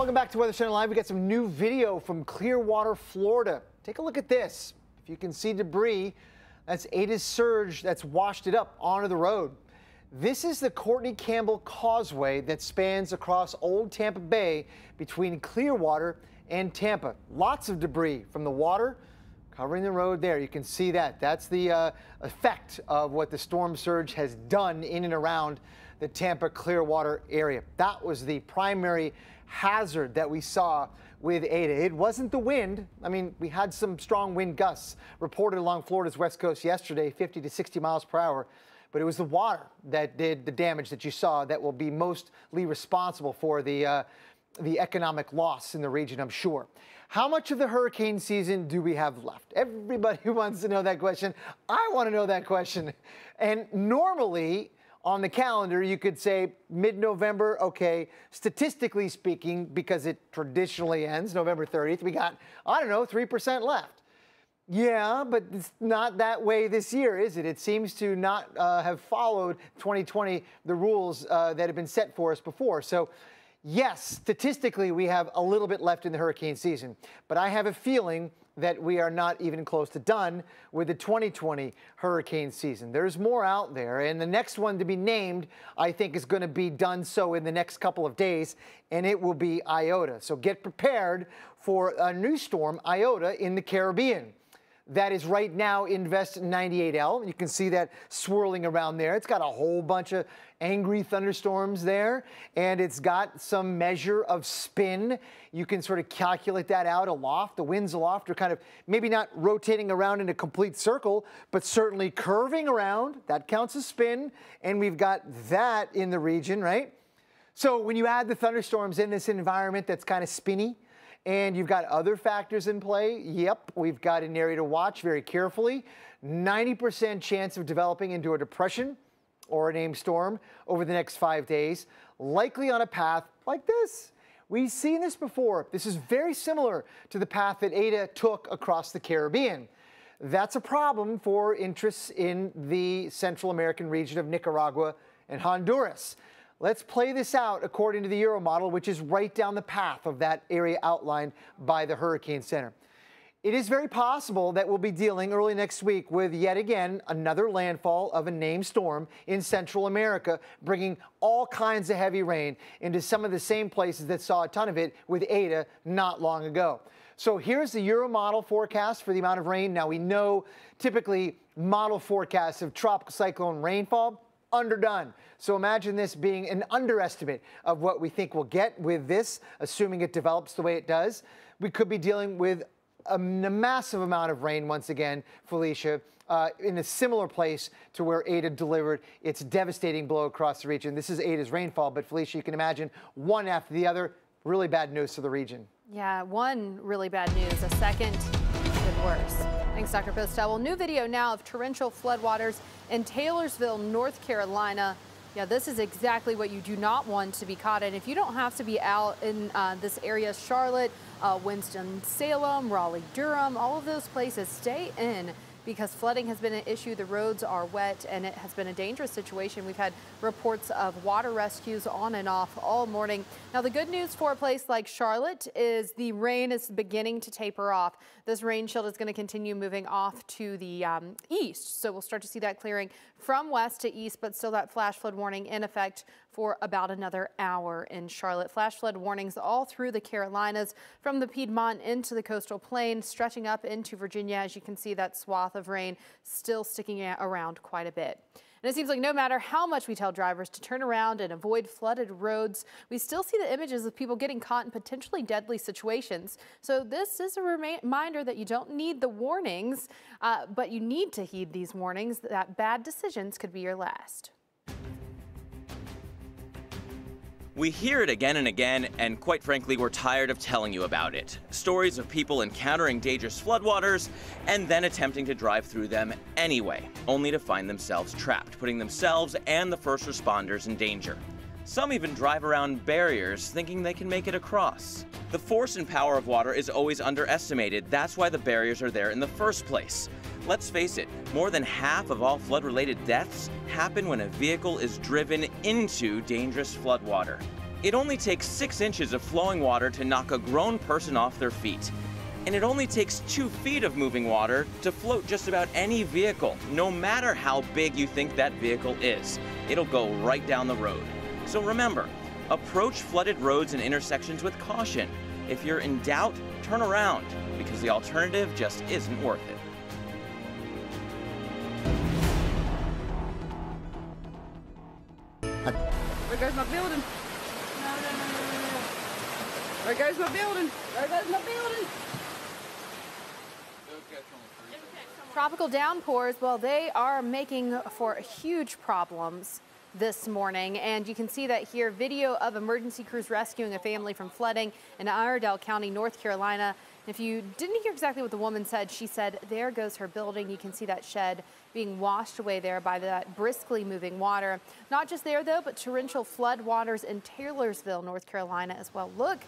Welcome back to Weather Center Live. We got some new video from Clearwater, Florida. Take a look at this. If you can see debris, that's Eta's surge that's washed it up onto the road. This is the Courtney Campbell Causeway that spans across Old Tampa Bay between Clearwater and Tampa. Lots of debris from the water covering the road there. You can see that. That's the uh, effect of what the storm surge has done in and around the Tampa Clearwater area. That was the primary hazard that we saw with Eta. It wasn't the wind. I mean, we had some strong wind gusts reported along Florida's west coast yesterday, 50 to 60 miles per hour. But it was the water that did the damage that you saw that will be mostly responsible for the, uh, the economic loss in the region, I'm sure. How much of the hurricane season do we have left? Everybody wants to know that question. I want to know that question. And normally, on the calendar, you could say mid November, okay, statistically speaking, because it traditionally ends November 30th, we got, I don't know, 3% left. Yeah, but it's not that way this year, is it? It seems to not uh, have followed 2020, the rules uh, that have been set for us before. So, yes, statistically, we have a little bit left in the hurricane season, but I have a feeling that we are not even close to done with the 2020 hurricane season. There's more out there, and the next one to be named, I think, is going to be done so in the next couple of days, and it will be Iota. So get prepared for a new storm, Iota, in the Caribbean that is right now Invest 98L. You can see that swirling around there. It's got a whole bunch of angry thunderstorms there, and it's got some measure of spin. You can sort of calculate that out aloft. The winds aloft are kind of maybe not rotating around in a complete circle, but certainly curving around. That counts as spin, and we've got that in the region, right? So when you add the thunderstorms in this environment that's kind of spinny, and you've got other factors in play. Yep, we've got an area to watch very carefully. 90% chance of developing into a depression or a named storm over the next five days, likely on a path like this. We've seen this before. This is very similar to the path that Eta took across the Caribbean. That's a problem for interests in the Central American region of Nicaragua and Honduras. Let's play this out according to the Euro model, which is right down the path of that area outlined by the Hurricane Center. It is very possible that we'll be dealing early next week with yet again another landfall of a named storm in Central America, bringing all kinds of heavy rain into some of the same places that saw a ton of it with Eta not long ago. So here's the Euro model forecast for the amount of rain. Now we know typically model forecasts of tropical cyclone rainfall underdone. So imagine this being an underestimate of what we think we'll get with this, assuming it develops the way it does. We could be dealing with a, massive amount of rain once again, Felicia, uh, in a similar place to where Eta delivered its devastating blow across the region. This is Eta's rainfall, but Felicia, you can imagine one after the other, really bad news to the region.
Yeah, one really bad news, a second even worse. Thanks, Dr. Postel. Well, new video now of torrential floodwaters in Taylorsville, North Carolina. Yeah, this is exactly what you do not want to be caught in. If you don't have to be out in uh, this area, Charlotte, uh, Winston-Salem, Raleigh-Durham, all of those places, stay in because flooding has been an issue. The roads are wet and it has been a dangerous situation. We've had reports of water rescues on and off all morning. Now, the good news for a place like Charlotte is the rain is beginning to taper off. This rain shield is going to continue moving off to the um, east. So we'll start to see that clearing from west to east, but still that flash flood warning in effect for about another hour in Charlotte. Flash flood warnings all through the Carolinas from the Piedmont into the coastal plain, stretching up into Virginia. As you can see, that swath of rain still sticking around quite a bit. And it seems like no matter how much we tell drivers to turn around and avoid flooded roads, we still see the images of people getting caught in potentially deadly situations. So this is a reminder that you don't need the warnings, uh, but you need to heed these warnings that bad decisions could be your last.
We hear it again and again, and quite frankly, we're tired of telling you about it. Stories of people encountering dangerous floodwaters and then attempting to drive through them anyway, only to find themselves trapped, putting themselves and the first responders in danger. Some even drive around barriers thinking they can make it across. The force and power of water is always underestimated. That's why the barriers are there in the first place. Let's face it, more than half of all flood related deaths happen when a vehicle is driven into dangerous floodwater. It only takes six inches of flowing water to knock a grown person off their feet. And it only takes two feet of moving water to float just about any vehicle, no matter how big you think that vehicle is. It'll go right down the road. So remember, approach flooded roads and intersections with caution. If you're in doubt, turn around, because the alternative just isn't worth it.
There goes my building. No, no, no, no, no. There goes my building. There goes my building.
Tropical downpours, well, they are making for huge problems this morning. And you can see that here video of emergency crews rescuing a family from flooding in Iredell County, North Carolina. If you didn't hear exactly what the woman said, she said, There goes her building. You can see that shed being washed away there by that briskly moving water. Not just there, though, but torrential flood waters in Taylorsville, North Carolina as well. Look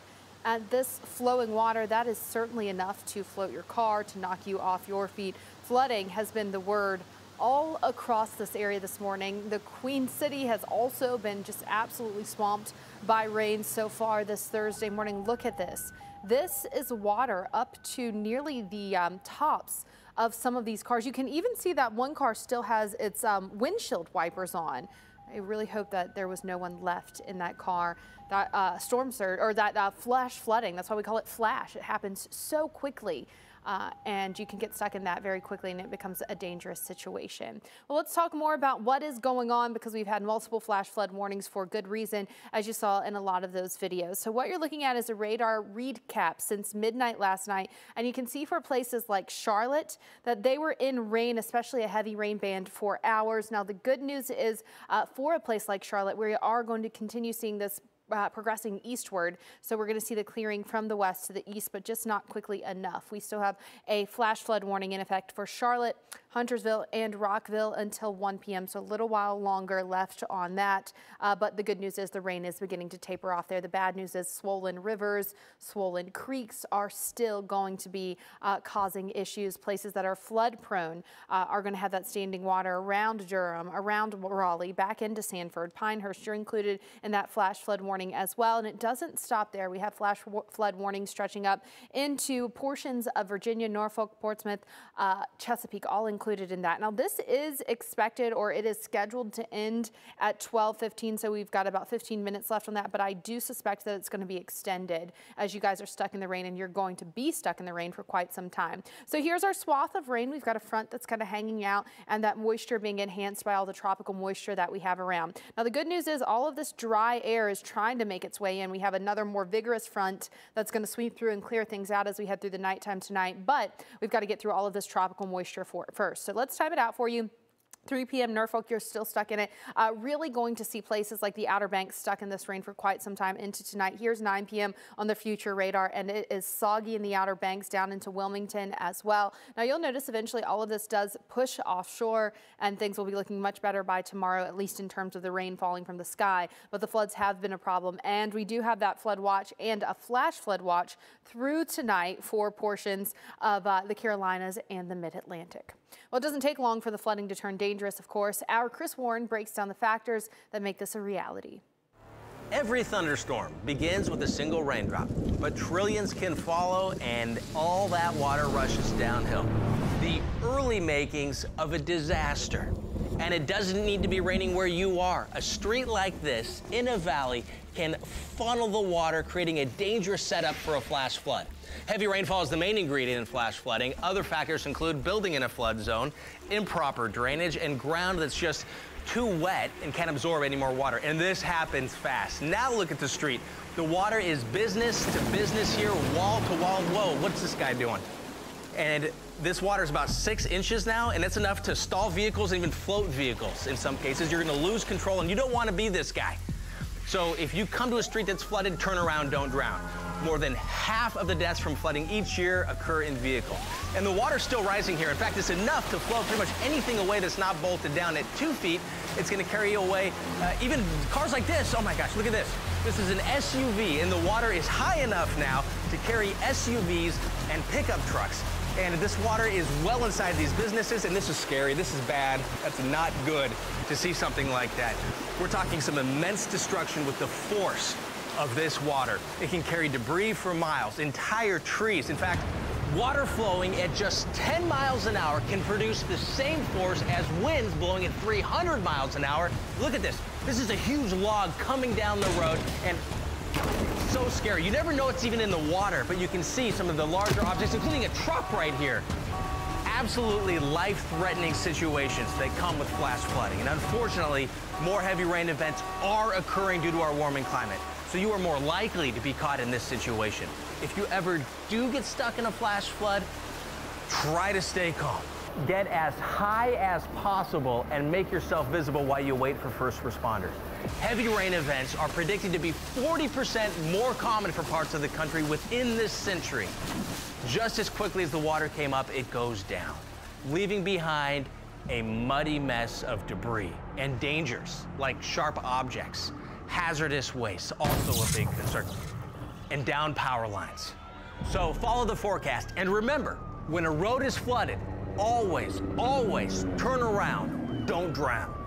at this flowing water. That is certainly enough to float your car, to knock you off your feet. Flooding has been the word all across this area this morning. The Queen City has also been just absolutely swamped by rain so far this Thursday morning. Look at this. This is water up to nearly the um, tops of some of these cars. You can even see that one car still has its um, windshield wipers on. I really hope that there was no one left in that car. That uh, storm surge or that uh, flash flooding, that's why we call it flash. It happens so quickly. Uh, and you can get stuck in that very quickly and it becomes a dangerous situation. Well, let's talk more about what is going on because we've had multiple flash flood warnings for good reason, as you saw in a lot of those videos. So what you're looking at is a radar recap since midnight last night, and you can see for places like Charlotte that they were in rain, especially a heavy rain band for hours. Now, the good news is uh, for a place like Charlotte, we are going to continue seeing this uh, progressing eastward. So we're going to see the clearing from the west to the east, but just not quickly enough. We still have a flash flood warning in effect for Charlotte, Huntersville, and Rock Hill until 1 p.m. So a little while longer left on that. Uh, but the good news is the rain is beginning to taper off there. The bad news is swollen rivers, swollen creeks are still going to be uh, causing issues. Places that are flood prone uh, are going to have that standing water around Durham, around Raleigh, back into Sanford. Pinehurst, you're included in that flash flood warning as well. And it doesn't stop there. We have flash flood warnings stretching up into portions of Virginia, Norfolk, Portsmouth, uh, Chesapeake, all included in that. Now, this is expected or it is scheduled to end at 12:15, so we've got about 15 minutes left on that. But I do suspect that it's going to be extended as you guys are stuck in the rain, and you're going to be stuck in the rain for quite some time. So here's our swath of rain. We've got a front that's kind of hanging out, and that moisture being enhanced by all the tropical moisture that we have around. Now, the good news is all of this dry air is trying to make its way in. We have another more vigorous front that's going to sweep through and clear things out as we head through the nighttime tonight. But we've got to get through all of this tropical moisture for, first. So let's time it out for you. 3 p.m. Norfolk, you're still stuck in it. Uh, really going to see places like the Outer Banks stuck in this rain for quite some time into tonight. Here's 9 p.m. on the future radar, and it is soggy in the Outer Banks down into Wilmington as well. Now, you'll notice eventually all of this does push offshore, and things will be looking much better by tomorrow, at least in terms of the rain falling from the sky. But the floods have been a problem, and we do have that flood watch and a flash flood watch through tonight for portions of uh, the Carolinas and the Mid-Atlantic. Well, it doesn't take long for the flooding to turn dangerous, of course. Our Chris Warren breaks down the factors that make this a reality.
Every thunderstorm begins with a single raindrop, but trillions can follow and all that water rushes downhill. The early makings of a disaster. And it doesn't need to be raining where you are. A street like this in a valley can funnel the water, creating a dangerous setup for a flash flood. Heavy rainfall is the main ingredient in flash flooding. Other factors include building in a flood zone, improper drainage, and ground that's just too wet and can't absorb any more water. And this happens fast. Now look at the street. The water is business to business here, wall to wall. Whoa, what's this guy doing? And this water is about six inches now, and that's enough to stall vehicles and even float vehicles in some cases. You're gonna lose control, and you don't wanna be this guy. So if you come to a street that's flooded, turn around, don't drown. More than half of the deaths from flooding each year occur in vehicle. And the water's still rising here. In fact, it's enough to float pretty much anything away that's not bolted down. At two feet, it's gonna carry away uh, even cars like this. Oh my gosh, look at this. This is an SUV, and the water is high enough now to carry SUVs and pickup trucks. And this water is well inside these businesses, and this is scary. This is bad. That's not good to see something like that. We're talking some immense destruction with the force of this water. It can carry debris for miles, entire trees. In fact, water flowing at just 10 miles an hour can produce the same force as winds blowing at 300 miles an hour. Look at this. This is a huge log coming down the road and so scary. You never know it's even in the water, but you can see some of the larger objects, including a truck right here. Absolutely life-threatening situations that come with flash flooding. And unfortunately, more heavy rain events are occurring due to our warming climate. So you are more likely to be caught in this situation. If you ever do get stuck in a flash flood, try to stay calm. Get as high as possible and make yourself visible while you wait for first responders. Heavy rain events are predicted to be 40% more common for parts of the country within this century. Just as quickly as the water came up, it goes down, leaving behind a muddy mess of debris and dangers like sharp objects, hazardous waste, also a big concern, and down power lines. So follow the forecast and remember, when a road is flooded, always, always turn around. Don't drown.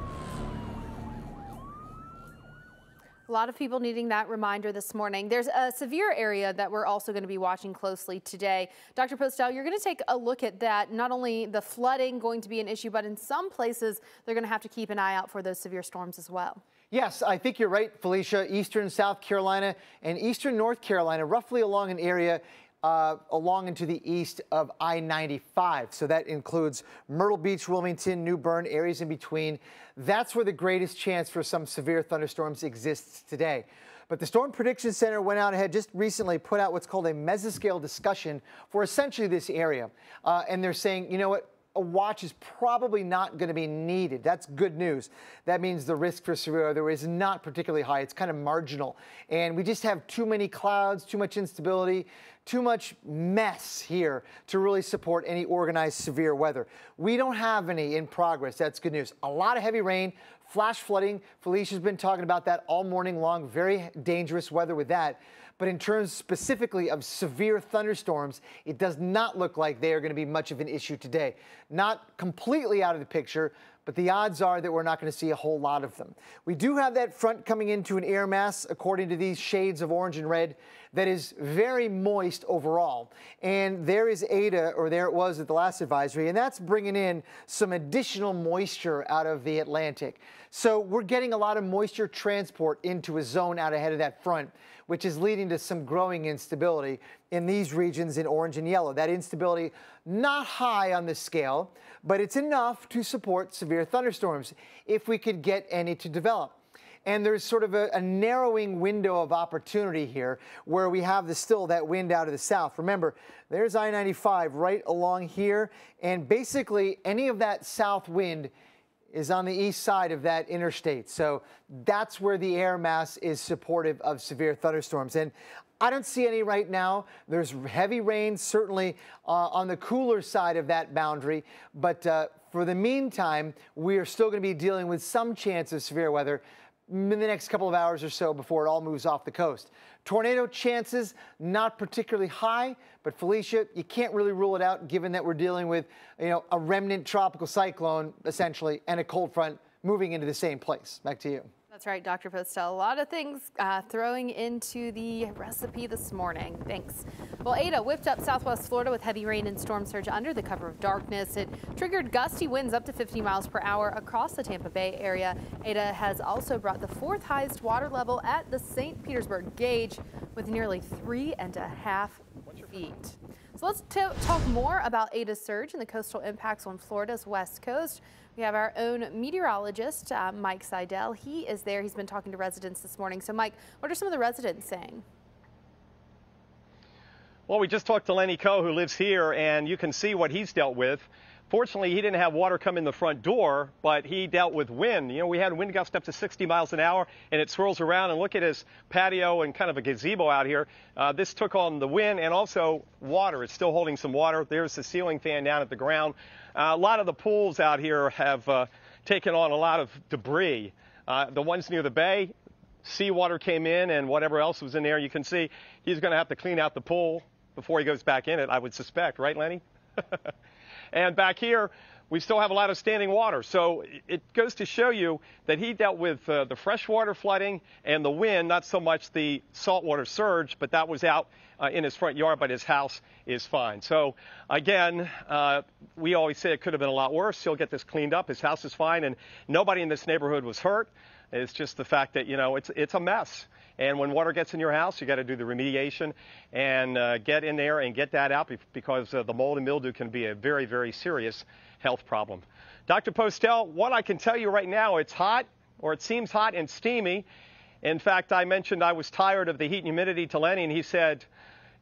A lot of people needing that reminder this morning. There's a severe area that we're also going to be watching closely today. Dr. Postel, you're going to take a look at that. Not only the flooding going to be an issue, but in some places they're going to have to keep an eye out for those severe storms as well.
Yes, I think you're right, Felicia. Eastern South Carolina and eastern North Carolina, roughly along an area uh, along into the east of I-95. So that includes Myrtle Beach, Wilmington, New Bern, areas in between. That's where the greatest chance for some severe thunderstorms exists today. But the Storm Prediction Center went out ahead just recently put out what's called a mesoscale discussion for essentially this area. Uh, and they're saying, you know what, a watch is probably not going to be needed. That's good news. That means the risk for severe weather is not particularly high. It's kind of marginal. And we just have too many clouds, too much instability, too much mess here to really support any organized severe weather. We don't have any in progress. That's good news. A lot of heavy rain, flash flooding. Felicia's been talking about that all morning long. Very dangerous weather with that. But in terms specifically of severe thunderstorms, it does not look like they are going to be much of an issue today. Not completely out of the picture, but the odds are that we're not going to see a whole lot of them. We do have that front coming into an air mass, according to these shades of orange and red, that is very moist overall. And there is Eta, or there it was at the last advisory, and that's bringing in some additional moisture out of the Atlantic. So we're getting a lot of moisture transport into a zone out ahead of that front, which is leading to some growing instability in these regions in orange and yellow. That instability not high on the scale, but it's enough to support severe thunderstorms if we could get any to develop. And there's sort of a, a, narrowing window of opportunity here where we have the, still that wind out of the south. Remember, there's I-95 right along here, and basically any of that south wind is on the east side of that interstate. So that's where the air mass is supportive of severe thunderstorms. And I don't see any right now. There's heavy rain, certainly uh, on the cooler side of that boundary. But uh, for the meantime, we are still going to be dealing with some chance of severe weather in the next couple of hours or so before it all moves off the coast. Tornado chances not particularly high, but Felicia, you can't really rule it out given that we're dealing with, you know, a remnant tropical cyclone essentially and a cold front moving into the same place. Back to you.
That's right, Dr. Postel. A lot of things uh, throwing into the recipe this morning. Thanks. Well, Eta whipped up southwest Florida with heavy rain and storm surge under the cover of darkness. It triggered gusty winds up to 50 miles per hour across the Tampa Bay area. Eta has also brought the fourth highest water level at the St. Petersburg gauge with nearly three and a half feet. So let's talk more about Eta's surge and the coastal impacts on Florida's west coast. We have our own meteorologist, uh, Mike Seidel. He is there. He's been talking to residents this morning. So, Mike, what are some of the residents saying?
Well, we just talked to Lenny Coe, who lives here, and you can see what he's dealt with. Fortunately, he didn't have water come in the front door, but he dealt with wind. You know, we had wind gusts up to 60 miles an hour, and it swirls around. And look at his patio and kind of a gazebo out here. Uh, this took on the wind and also water. It's still holding some water. There's the ceiling fan down at the ground. Uh, a lot of the pools out here have uh, taken on a lot of debris. Uh, the ones near the bay, seawater came in and whatever else was in there. You can see he's going to have to clean out the pool before he goes back in it, I would suspect, right, Lenny? and back here, we still have a lot of standing water. So it goes to show you that he dealt with uh, the freshwater flooding and the wind, not so much the saltwater surge, but that was out uh, in his front yard, but his house is fine. So again, uh, we always say it could have been a lot worse. He'll get this cleaned up. His house is fine, and nobody in this neighborhood was hurt. It's just the fact that, you know, it's, it's a mess. And when water gets in your house, you got to do the remediation and uh, get in there and get that out because uh, the mold and mildew can be a very, very serious health problem. Dr. Postel, what I can tell you right now, it's hot, or it seems hot and steamy. In fact, I mentioned I was tired of the heat and humidity to Lenny, and he said,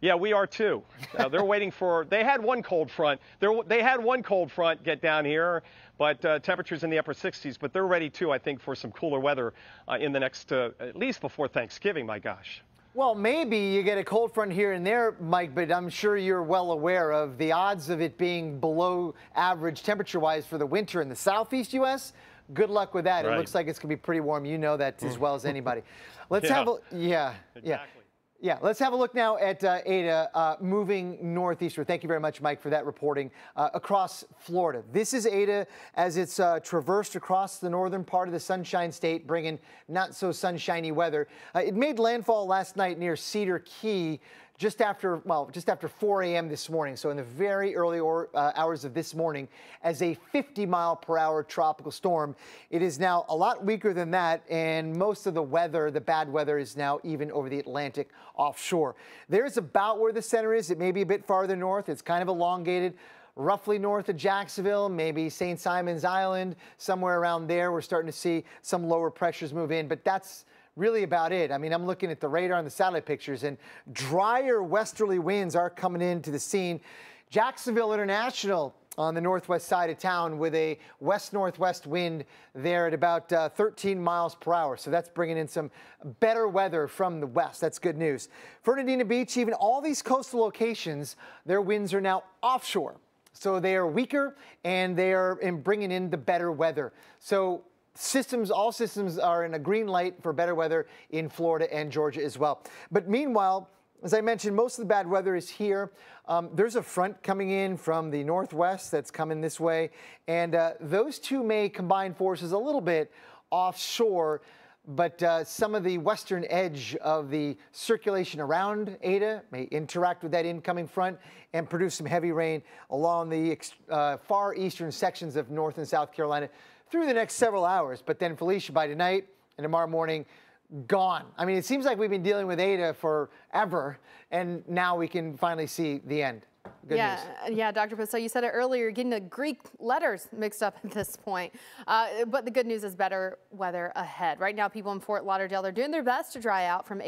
yeah, we are too. Uh, they're waiting for. They had one cold front. They're, they had one cold front get down here, but uh, temperatures in the upper 60s. But they're ready too, I think, for some cooler weather uh, in the next, uh, at least before Thanksgiving. My gosh.
Well, maybe you get a cold front here and there, Mike, but I'm sure you're well aware of the odds of it being below average temperature wise for the winter in the southeast U.S. Good luck with that. Right. It looks like it's going to be pretty warm. You know that as well as anybody. Let's yeah. have a, yeah, exactly. yeah. Yeah, let's have a look now at uh, Eta uh, moving northeastward. Thank you very much, Mike, for that reporting uh, across Florida. This is Eta as it's uh, traversed across the northern part of the Sunshine State, bringing not so sunshiny weather. Uh, it made landfall last night near Cedar Key just after, well, just after 4 a.m. this morning, so in the very early or, uh, hours of this morning, as a 50 mile per hour tropical storm. It is now a lot weaker than that, and most of the weather, the bad weather, is now even over the Atlantic offshore. There's about where the center is. It may be a bit farther north. It's kind of elongated roughly north of Jacksonville, maybe St. Simon's Island, somewhere around there. We're starting to see some lower pressures move in, but that's really about it. I mean, I'm looking at the radar and the satellite pictures, and drier westerly winds are coming into the scene. Jacksonville International on the northwest side of town with a west-northwest wind there at about uh, 13 miles per hour. So that's bringing in some better weather from the west. That's good news. Fernandina Beach, even all these coastal locations, their winds are now offshore. So they are weaker and they are in bringing in the better weather. So systems, all systems are in a green light for better weather in Florida and Georgia as well. But meanwhile, as I mentioned, most of the bad weather is here. Um, there's a front coming in from the northwest that's coming this way, and uh, those two may combine forces a little bit offshore. But uh, some of the western edge of the circulation around Eta may interact with that incoming front and produce some heavy rain along the uh, far eastern sections of North and South Carolina through the next several hours. But then Felicia by tonight and tomorrow morning, gone. I mean, it seems like we've been dealing with Eta forever, and now we can finally see the end. Good
yeah,
news.
yeah, Dr. Postel, you said it earlier, you're getting the Greek letters mixed up at this point. Uh, but the good news is better weather ahead. Right now, people in Fort Lauderdale, they're doing their best to dry out from